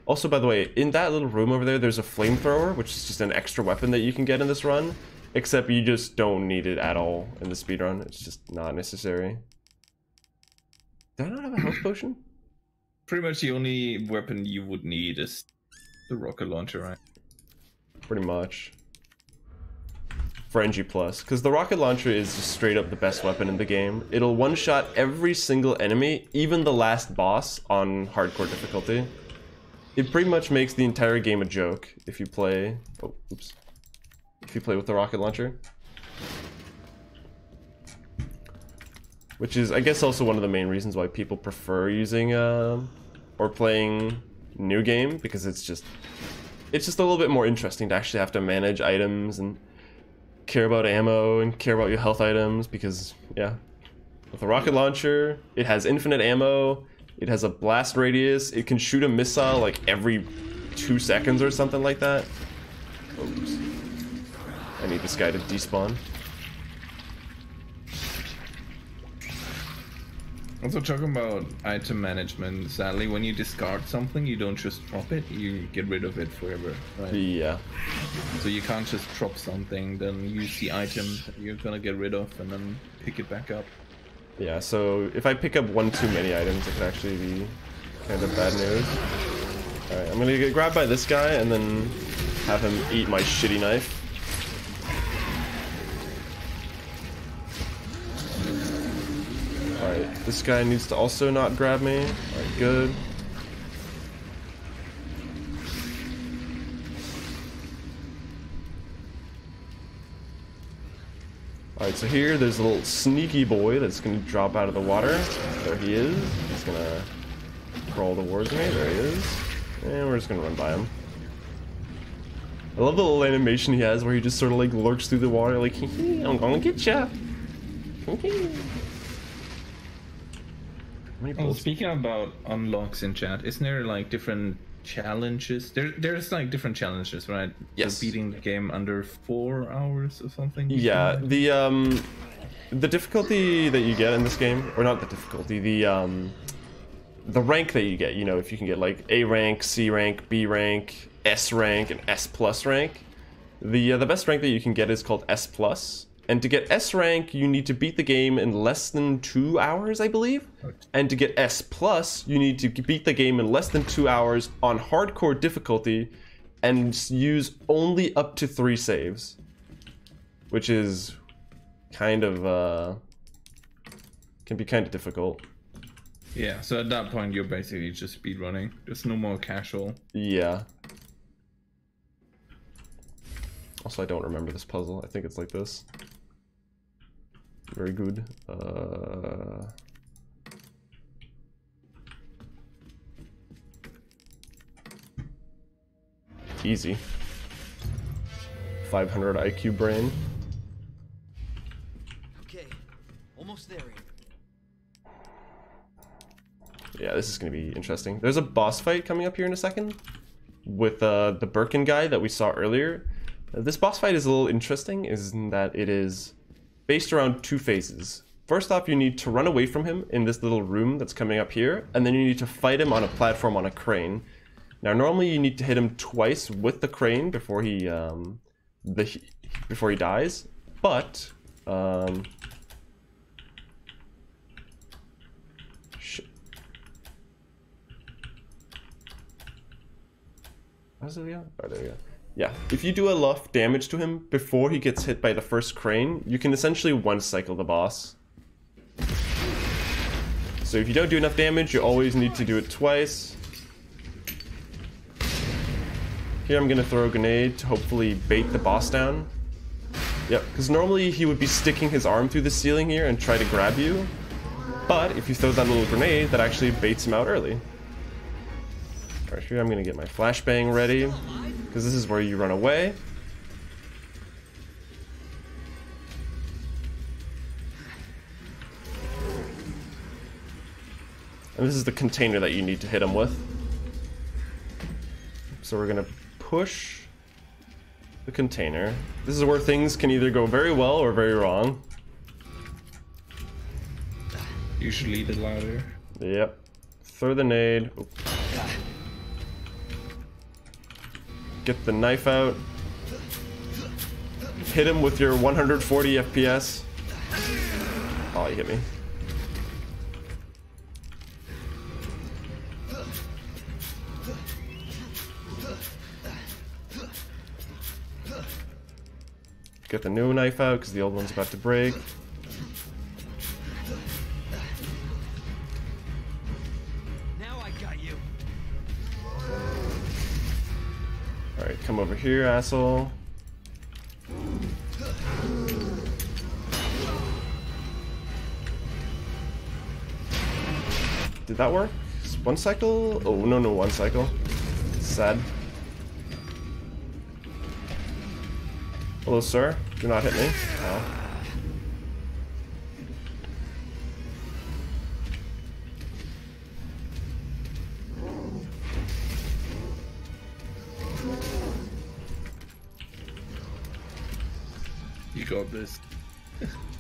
Also, by the way, in that little room over there, there's a flamethrower, which is just an extra weapon that you can get in this run. Except you just don't need it at all in the speedrun. It's just not necessary. Do I not have a health potion? Pretty much the only weapon you would need is the rocket launcher, right? Pretty much. For NG+, because the rocket launcher is just straight up the best weapon in the game. It'll one-shot every single enemy, even the last boss on hardcore difficulty. It pretty much makes the entire game a joke if you play... Oh, oops. If you play with the rocket launcher. Which is, I guess, also one of the main reasons why people prefer using, uh, or playing new game, because it's just it's just a little bit more interesting to actually have to manage items and care about ammo and care about your health items because yeah with a rocket launcher it has infinite ammo it has a blast radius it can shoot a missile like every two seconds or something like that oops i need this guy to despawn Also talking about item management, sadly when you discard something you don't just drop it, you get rid of it forever. Right? yeah So you can't just drop something, then use the item you're gonna get rid of and then pick it back up. Yeah so if i pick up one too many items it could actually be kind of bad news all right i'm gonna get grabbed by this guy and then have him eat my shitty knife Alright, this guy needs to also not grab me. Alright, good. Alright, so here there's a little sneaky boy that's gonna drop out of the water. There he is. He's gonna crawl towards me. There he is. And we're just gonna run by him. I love the little animation he has where he just sort of like lurks through the water like, hee I'm gonna get ya. Oh, speaking about unlocks in chat, isn't there like different challenges? There, there's like different challenges, right? Yes. Beating the game under four hours or something. Yeah, the um, the difficulty that you get in this game, or not the difficulty, the um, the rank that you get. You know, if you can get like A rank, C rank, B rank, S rank, and S plus rank. The uh, the best rank that you can get is called S plus. And to get S rank, you need to beat the game in less than two hours, I believe. And to get S plus, you need to beat the game in less than two hours on hardcore difficulty, and use only up to three saves which is kind of uh can be kind of difficult. Yeah. So at that point, you're basically just speed running. There's no more casual. Yeah. Also, I don't remember this puzzle. I think it's like this. Very good. Uh Easy. 500 IQ brain. Okay, almost there. Yeah, this is going to be interesting. There's a boss fight coming up here in a second with uh, the Birkin guy that we saw earlier. This boss fight is a little interesting, is in that it is based around two phases. First off, you need to run away from him in this little room that's coming up here, and then you need to fight him on a platform on a crane. Now, normally you need to hit him twice with the crane before he um, the before he dies, but um. How's it go? Oh, there we go. Yeah, if you do enough damage to him before he gets hit by the first crane, you can essentially one cycle the boss. So if you don't do enough damage, you always need to do it twice. Here I'm gonna throw a grenade to hopefully bait the boss down. Yep, because normally he would be sticking his arm through the ceiling here and try to grab you. But if you throw that little grenade, that actually baits him out early. Alright, here I'm gonna get my flashbang ready, because this is where you run away. And this is the container that you need to hit him with. So we're gonna push the container. This is where things can either go very well or very wrong. You should lead it louder. Yep. Throw the nade. Oop. Ah. Get the knife out. Hit him with your 140 FPS. Oh, he hit me. Get the new knife out because the old one's about to break. Come over here, asshole. Did that work? One cycle? Oh, no, no, one cycle. Sad. Hello, sir. Do not hit me. Oh. This.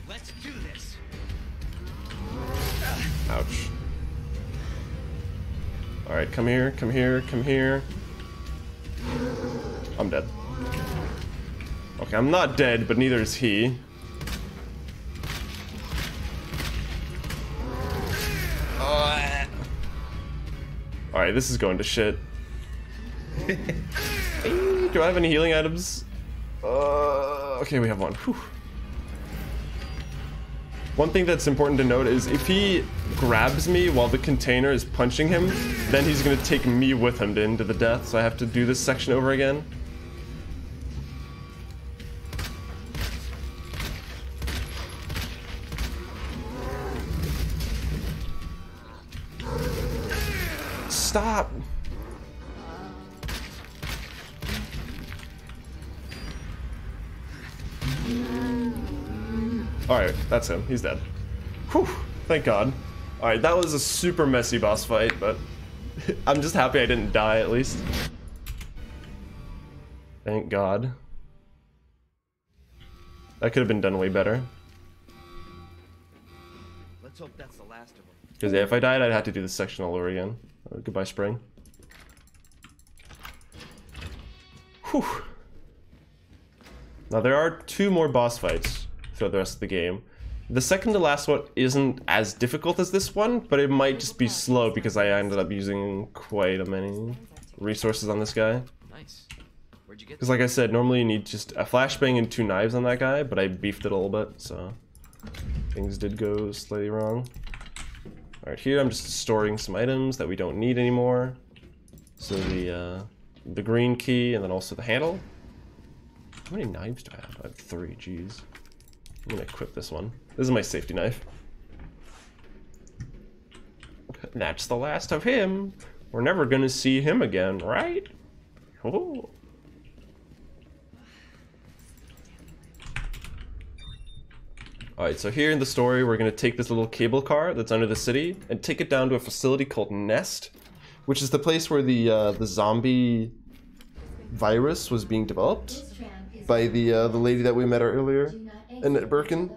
Let's do this. Ouch. Alright, come here, come here, come here. I'm dead. Okay, I'm not dead, but neither is he. Alright, this is going to shit. Do I have any healing items? Uh, okay, we have one. Whew. One thing that's important to note is if he grabs me while the container is punching him, then he's gonna take me with him to into the death, so I have to do this section over again. That's him. He's dead. Whew, thank god. Alright, that was a super messy boss fight, but I'm just happy I didn't die at least. Thank god. That could have been done way better. Let's hope that's the last of them. Because yeah, if I died, I'd have to do this section all over again. Uh, goodbye, spring. Whew. Now there are two more boss fights throughout the rest of the game. The second to last one isn't as difficult as this one, but it might just be slow because I ended up using quite a many resources on this guy. Nice. Where'd you get Because like I said, normally you need just a flashbang and two knives on that guy, but I beefed it a little bit, so things did go slightly wrong. Alright, here I'm just storing some items that we don't need anymore. So the uh, the green key and then also the handle. How many knives do I have? I have three, jeez. I'm gonna equip this one. This is my safety knife. And that's the last of him. We're never gonna see him again, right? Oh. Alright, so here in the story, we're going to take this little cable car that's under the city and take it down to a facility called Nest, which is the place where the uh, the zombie virus was being developed by the uh, the lady that we met earlier, Annette Birkin.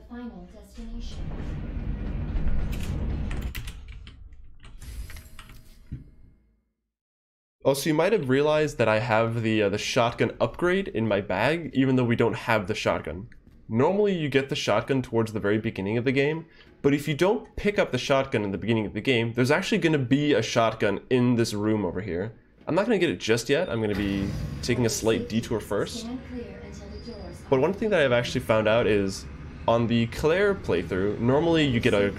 Also, you might have realized that I have the uh, the shotgun upgrade in my bag, even though we don't have the shotgun. Normally, you get the shotgun towards the very beginning of the game, but if you don't pick up the shotgun in the beginning of the game, there's actually going to be a shotgun in this room over here. I'm not going to get it just yet. I'm going to be taking a slight detour first. But one thing that I've actually found out is on the Claire playthrough, normally you get a,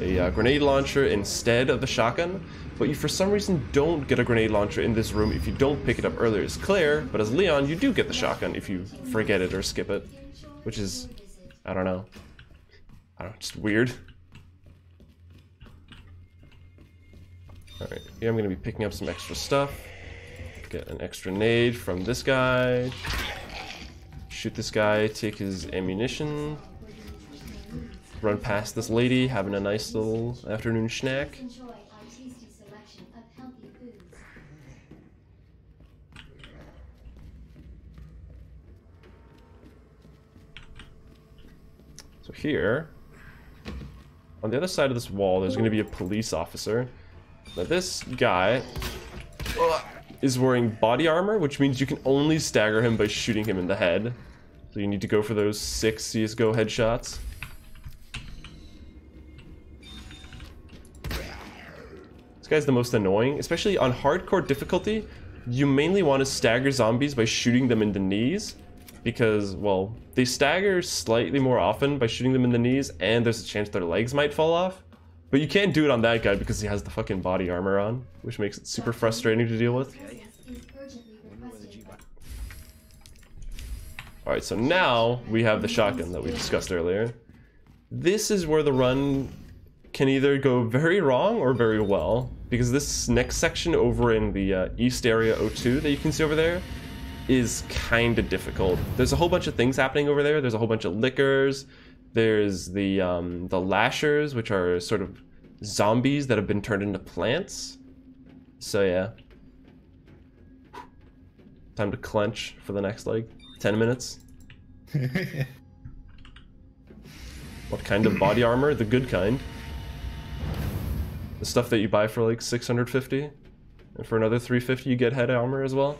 a, uh grenade launcher instead of the shotgun, but you for some reason don't get a grenade launcher in this room if you don't pick it up earlier as Claire, but as Leon you do get the shotgun if you forget it or skip it, which is, I don't know, I don't know, just weird. Alright, here I'm going to be picking up some extra stuff. Get an extra nade from this guy. Shoot this guy, take his ammunition. Run past this lady, having a nice little afternoon snack. So here, on the other side of this wall, there's going to be a police officer. Now this guy is wearing body armor, which means you can only stagger him by shooting him in the head. So you need to go for those six CSGO headshots. This guy's the most annoying, especially on hardcore difficulty. You mainly want to stagger zombies by shooting them in the knees because, well, they stagger slightly more often by shooting them in the knees, and there's a chance their legs might fall off. But you can't do it on that guy because he has the fucking body armor on, which makes it super frustrating to deal with. Alright, so now we have the shotgun that we discussed earlier. This is where the run can either go very wrong or very well, because this next section over in the uh, East Area 02 that you can see over there is kind of difficult. There's a whole bunch of things happening over there. There's a whole bunch of lickers. There's the um, the lashers, which are sort of zombies that have been turned into plants. So yeah, time to clench for the next like 10 minutes. What kind of body armor? The good kind. The stuff that you buy for like 650 and for another 350 you get head armor as well.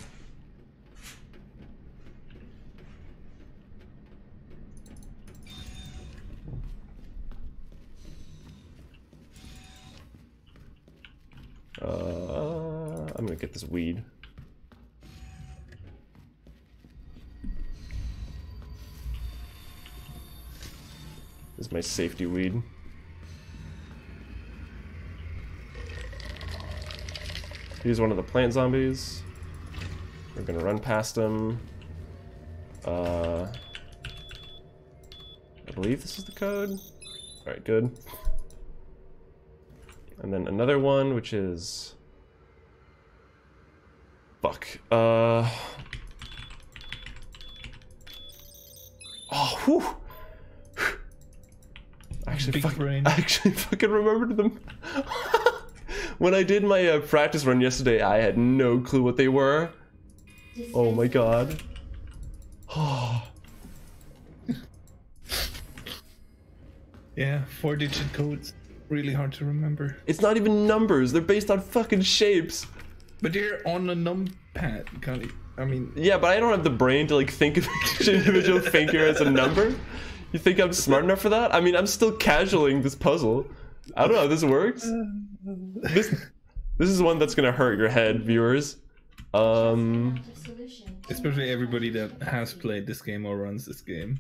Uh, I'm gonna get this weed. This is my safety weed. He's one of the plant zombies. We're gonna run past him. Uh, I believe this is the code. Alright, good. And then another one, which is Fuck. Uh. Oh, whew. I Actually, Big fuck, brain. I actually fucking remembered them. when I did my uh, practice run yesterday, I had no clue what they were. Oh my god. Yeah, four digit codes. Really hard to remember. It's not even numbers, they're based on fucking shapes. But they're on a numpad. You can't. e- I mean, Yeah, but I don't have the brain to like think of each individual finger as a number. You think I'm smart enough for that? I mean, I'm still casualing this puzzle. I don't know how this works. This this is one that's gonna hurt your head, viewers. Um, especially everybody that has played this game or runs this game.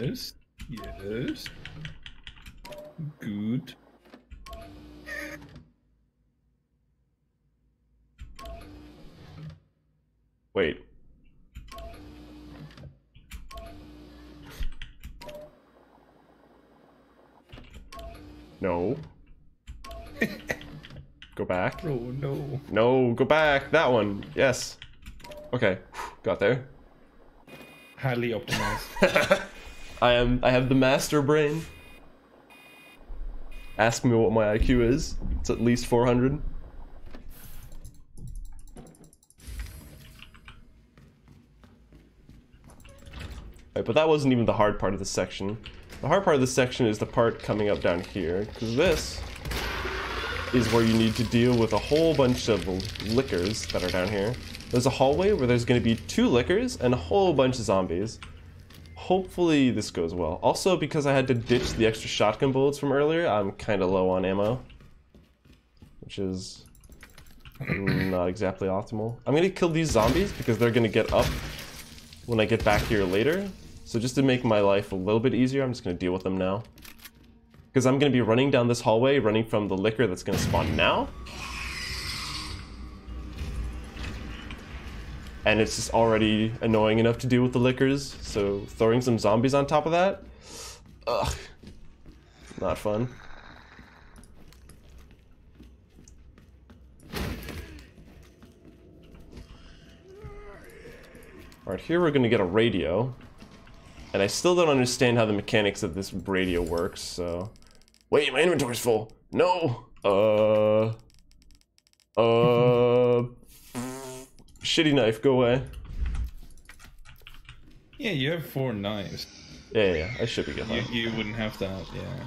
Yes. Yes. Good. wait. No. Go back. Oh no. No, go back. That one. Yes. Okay. Got there. Highly optimized. I am I have the master brain. Ask me what my IQ is. It's at least 400. Right, but that wasn't even the hard part of this section. The hard part of this section is the part coming up down here, because this is where you need to deal with a whole bunch of lickers that are down here. There's a hallway where there's going to be two lickers and a whole bunch of zombies. Hopefully this goes well. Also, because I had to ditch the extra shotgun bullets from earlier, I'm kind of low on ammo. Which is not exactly optimal. I'm going to kill these zombies because they're going to get up when I get back here later. So just to make my life a little bit easier, I'm just going to deal with them now. Because I'm going to be running down this hallway, running from the licker that's going to spawn now. And it's just already annoying enough to deal with the lickers, so throwing some zombies on top of that? Ugh. Not fun. Alright, here we're gonna get a radio. And I still don't understand how the mechanics of this radio works, so... Wait, my inventory's full! No! Uh... Uh... Shitty knife, go away. yeah, you have four knives. Yeah, yeah, yeah, I should be good. You, you wouldn't have that, yeah.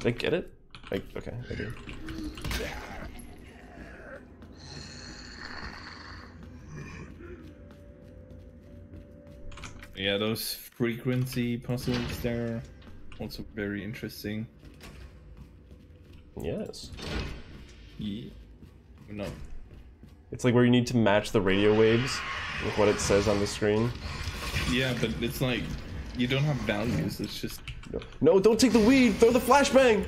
Did I get it? Like, okay, I did. Yeah, those frequency puzzles there also very interesting. Yes. Yeah. No. It's like where you need to match the radio waves with what it says on the screen. Yeah, but it's like you don't have values. It's just No, no don't take the weed! Throw the flashbang!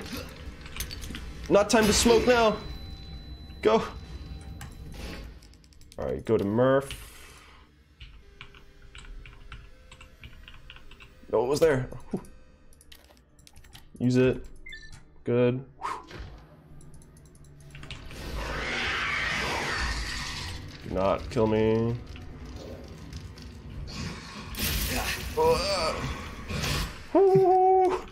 Not time to smoke now! Go! Alright, go to Murph. Oh, it was there. Whew. Use it. Good. Do not kill me. Woo. Woo.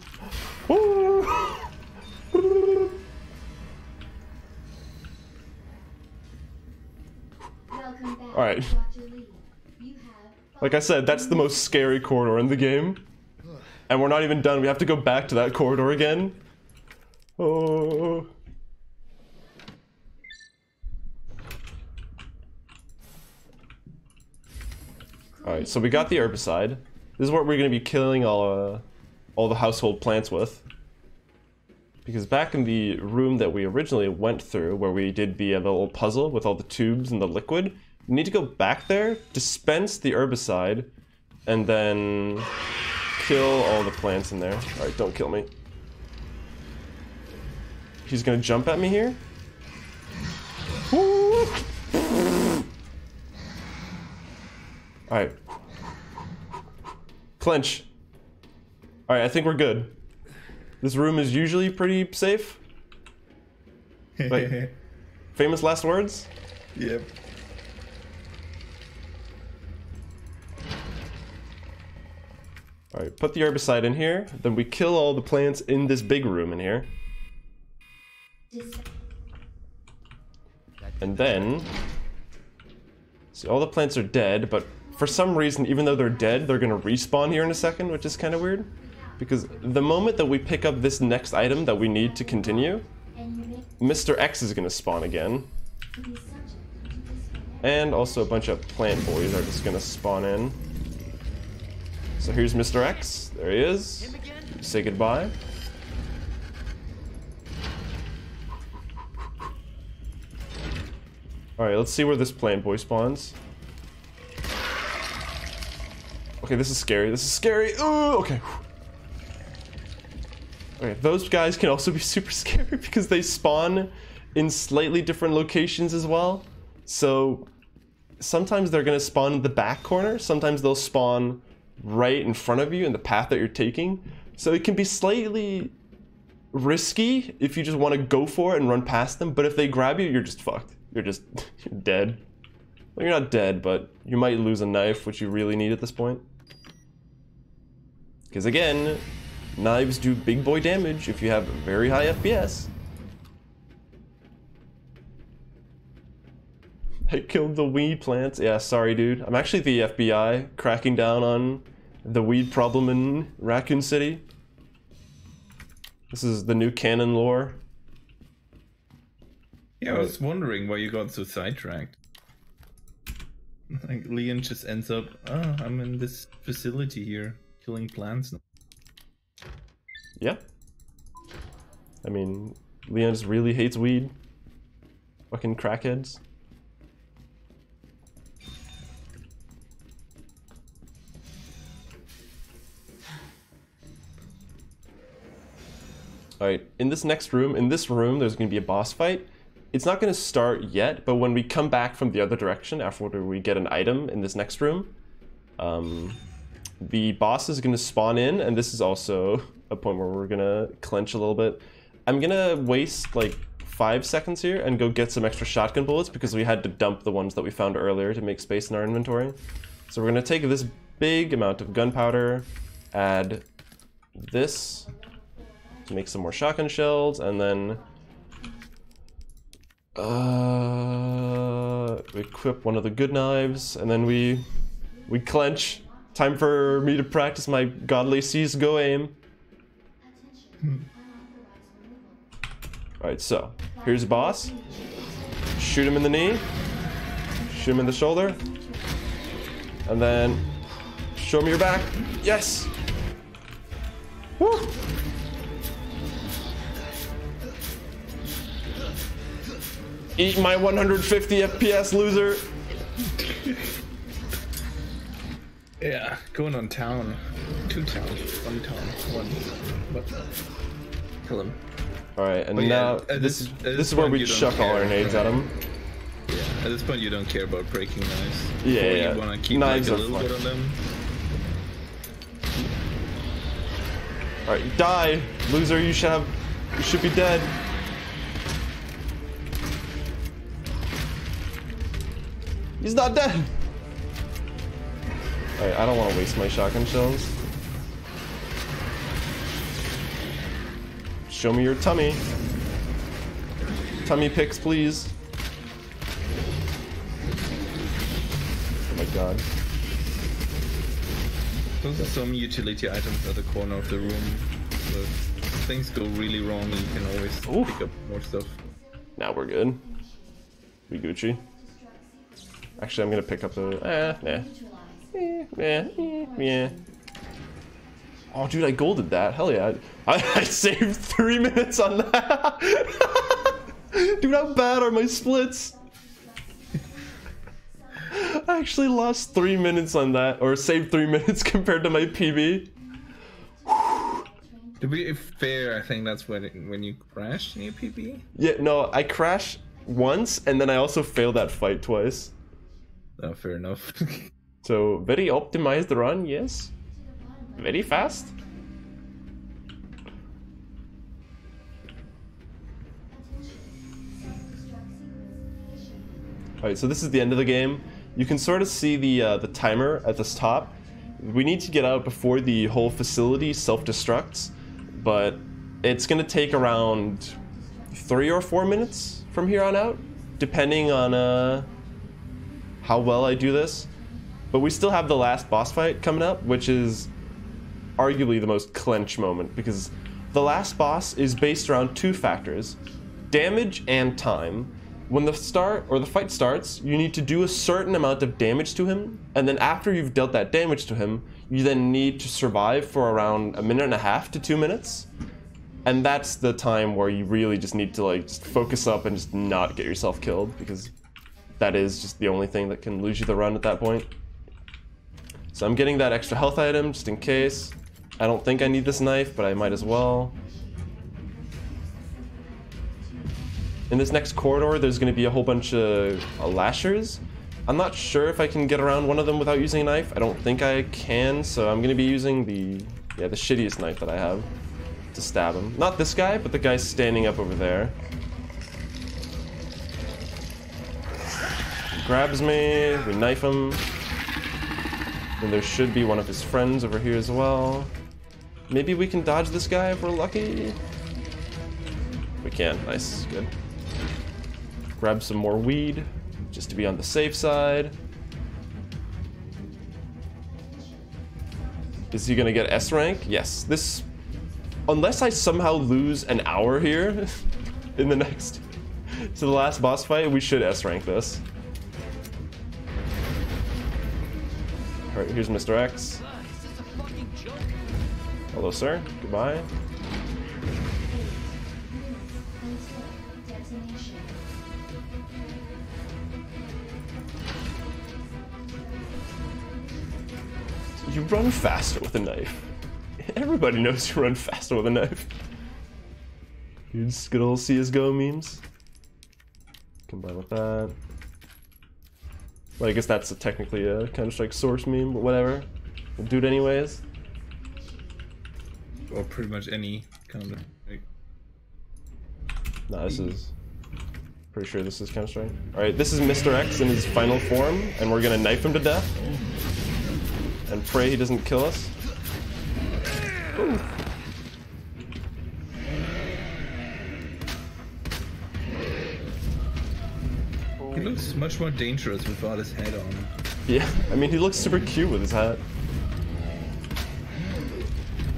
Alright. Dr. Lee. You have Like I said, that's the most scary corridor in the game. And we're not even done. We have to go back to that corridor again. Oh. Alright, so we got the herbicide. This is what we're going to be killing all, uh, all the household plants with. Because back in the room that we originally went through, where we did the uh, little puzzle with all the tubes and the liquid, we need to go back there, dispense the herbicide, and then kill all the plants in there. Alright, don't kill me. He's gonna jump at me here? Alright. Clench. Alright, I think we're good. This room is usually pretty safe. Wait. Famous last words? yep. Alright, put the herbicide in here. Then we kill all the plants in this big room in here. And then... See, all the plants are dead, but for some reason, even though they're dead, they're gonna respawn here in a second, which is kind of weird. Because the moment that we pick up this next item that we need to continue, Mr. X is gonna spawn again. And also a bunch of plant boys are just gonna spawn in. So here's Mr. X. There he is. Say goodbye. Alright, let's see where this plant boy spawns. Okay, this is scary. This is scary. Ooh, okay. Okay, those guys can also be super scary because they spawn in slightly different locations as well. So sometimes they're going to spawn in the back corner, sometimes they'll spawn right in front of you and the path that you're taking. So it can be slightly risky if you just want to go for it and run past them, but if they grab you, you're just fucked. You're just you're dead. Well, you're not dead, but you might lose a knife, which you really need at this point. Because again, knives do big boy damage if you have very high FPS. I killed the weed plants. Yeah, sorry, dude. I'm actually the FBI cracking down on the weed problem in Raccoon City. This is the new canon lore. Yeah, I was wondering why you got so sidetracked. Like Leon just ends up, oh, I'm in this facility here, killing plants. now." Yeah. I mean, Leon just really hates weed. Fucking crackheads. Alright, in this next room, in this room, there's going to be a boss fight. It's not going to start yet, but when we come back from the other direction, after we get an item in this next room, um, the boss is going to spawn in, and this is also a point where we're going to clench a little bit. I'm going to waste like five seconds here and go get some extra shotgun bullets because we had to dump the ones that we found earlier to make space in our inventory. So we're going to take this big amount of gunpowder, add this make some more shotgun shells, and then uh, equip one of the good knives, and then we we clench. Time for me to practice my godly CSGO aim. Attention. Alright, so here's a boss. Shoot him in the knee. Shoot him in the shoulder. And then show me your back. Yes! Woo! Eat my 150 FPS loser. Yeah, going on town. Two towns. One town. One. What? Kill him. Alright, and Well, yeah, now at this, this- is this is where we chuck all our nades at him. Yeah. At this point, you don't care about breaking knives. Yeah, Or yeah. You want to keep Knives like, a are little fun. bit on them. Alright, die! Loser, you should have you should be dead. He's not dead! Alright, I don't want to waste my shotgun shells. Show me your tummy. Tummy pics, please. Oh my god. Those are some utility items at the corner of the room. So things go really wrong, you can always Oof. pick up more stuff. Now we're good. We Gucci. Actually, I'm gonna pick up the. Eh, nah. Eh, eh, eh, yeah. Oh, dude, I golded that. Hell yeah. I, I saved three minutes on that. dude, how bad are my splits? I actually lost three minutes on that, or saved three minutes compared to my PB. To be fair, I think that's when it, when you crashed in your PB. Yeah, no, I crashed once, and then I also failed that fight twice. No, fair enough. so very optimized run, yes. Very fast. Alright, so this is the end of the game. You can sort of see the uh, the timer at this top. We need to get out before the whole facility self-destructs, but it's going to take around three or four minutes from here on out, depending on uh, how well I do this. But we still have the last boss fight coming up, which is arguably the most clench moment because the last boss is based around two factors damage and time. When the start or the fight starts, you need to do a certain amount of damage to him, and then after you've dealt that damage to him, you then need to survive for around a minute and a half to two minutes. And that's the time where you really just need to like just focus up and just not get yourself killed because that is just the only thing that can lose you the run at that point. So I'm getting that extra health item just in case. I don't think I need this knife, but I might as well. In this next corridor, there's going to be a whole bunch of uh, lashers. I'm not sure if I can get around one of them without using a knife. I don't think I can, so I'm going to be using the yeah the shittiest knife that I have to stab him. Not this guy, but the guy standing up over there. Grabs me, we knife him. And there should be one of his friends over here as well. Maybe we can dodge this guy if we're lucky. We can. Nice. Good. Grab some more weed, just to be on the safe side. Is he gonna get S rank? Yes. This, unless I somehow lose an hour here, in the next, to the last boss fight, we should S rank this. All right, here's Mr. X. Hello, sir. Goodbye. You run faster with a knife. Everybody knows you run faster with a knife. Here's good old CSGO memes. Combine with that. Well, I guess that's a technically a Counter-Strike source meme, but whatever. We'll do it anyways. Or pretty much any kind of. Like, Nah, this is... Pretty sure this is Counter-Strike. Alright, this is Mr. X in his final form, and we're gonna knife him to death. And pray he doesn't kill us. Ooh. Looks much more dangerous without his head on. Yeah, I mean, he looks super cute with his hat.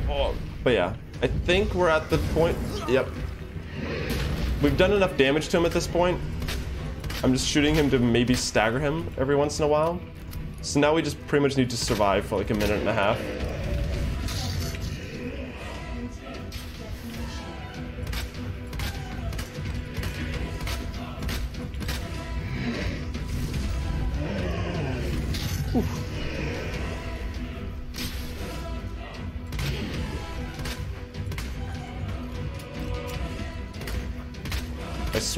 Oh, but yeah, I think we're at the point. Yep. We've done enough damage to him at this point. I'm just shooting him to maybe stagger him every once in a while. So now we just pretty much need to survive for like a minute and a half.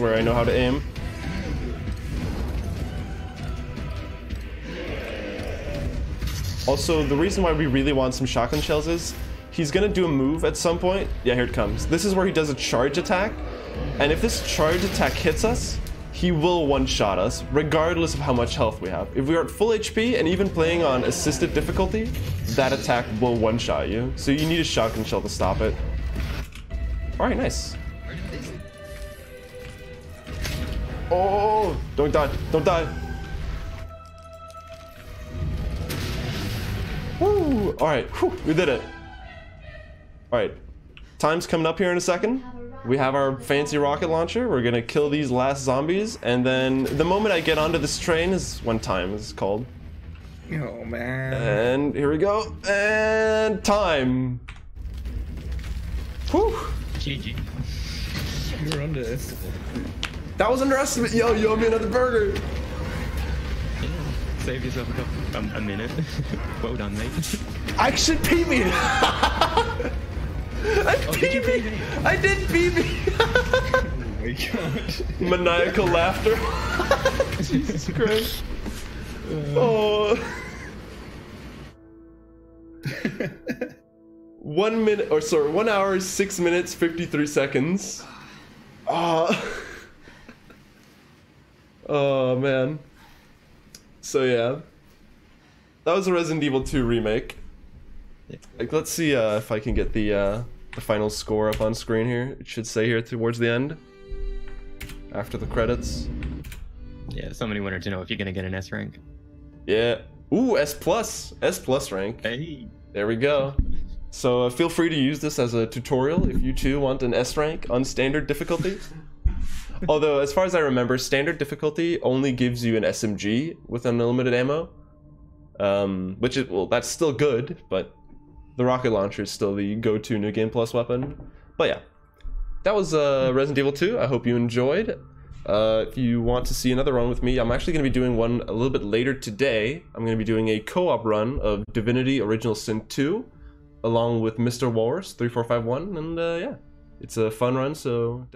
Swear I know how to aim. Also, the reason why we really want some shotgun shells is he's gonna do a move at some point. Yeah, here it comes. This is where he does a charge attack. And if this charge attack hits us, he will one-shot us, regardless of how much health we have. If we are at full HP and even playing on assisted difficulty, that attack will one-shot you. So you need a shotgun shell to stop it. Alright, nice. Oh, don't die, don't die. Woo! Alright, whew, we did it. Alright, time's coming up here in a second. We have our fancy rocket launcher. We're gonna kill these last zombies, and then the moment I get onto this train is when time is called. Oh man. And here we go. And time. Whew. GG. You're on this. That was underestimate. Yo, you owe me another burger. Save yourself a couple, um, a minute. well done, mate. I should pee me. I Oh, pee me. me? I did pee me. Oh my god. Maniacal laughter. Jesus Christ. Oh. one minute, or sorry, one hour, six minutes, 53 seconds. Ah. Oh man. So yeah, that was a Resident Evil 2 remake. Like, let's see uh, if I can get the uh, the final score up on screen here. It should say here towards the end, after the credits. Yeah, somebody wanted to know if you're gonna get an S rank. Yeah. Ooh, S plus, S plus rank. Hey. There we go. So uh, feel free to use this as a tutorial if you too want an S rank on standard difficulty. Although, as far as I remember, standard difficulty only gives you an SMG with unlimited ammo. Um, which is, well, that's still good, but the rocket launcher is still the go-to New Game Plus weapon. But yeah, that was uh, Resident Evil 2. I hope you enjoyed. Uh, if you want to see another run with me, I'm actually going to be doing one a little bit later today. I'm going to be doing a co-op run of Divinity Original Sin 2, along with Mr. Walrus 3451, and uh, yeah, it's a fun run, so...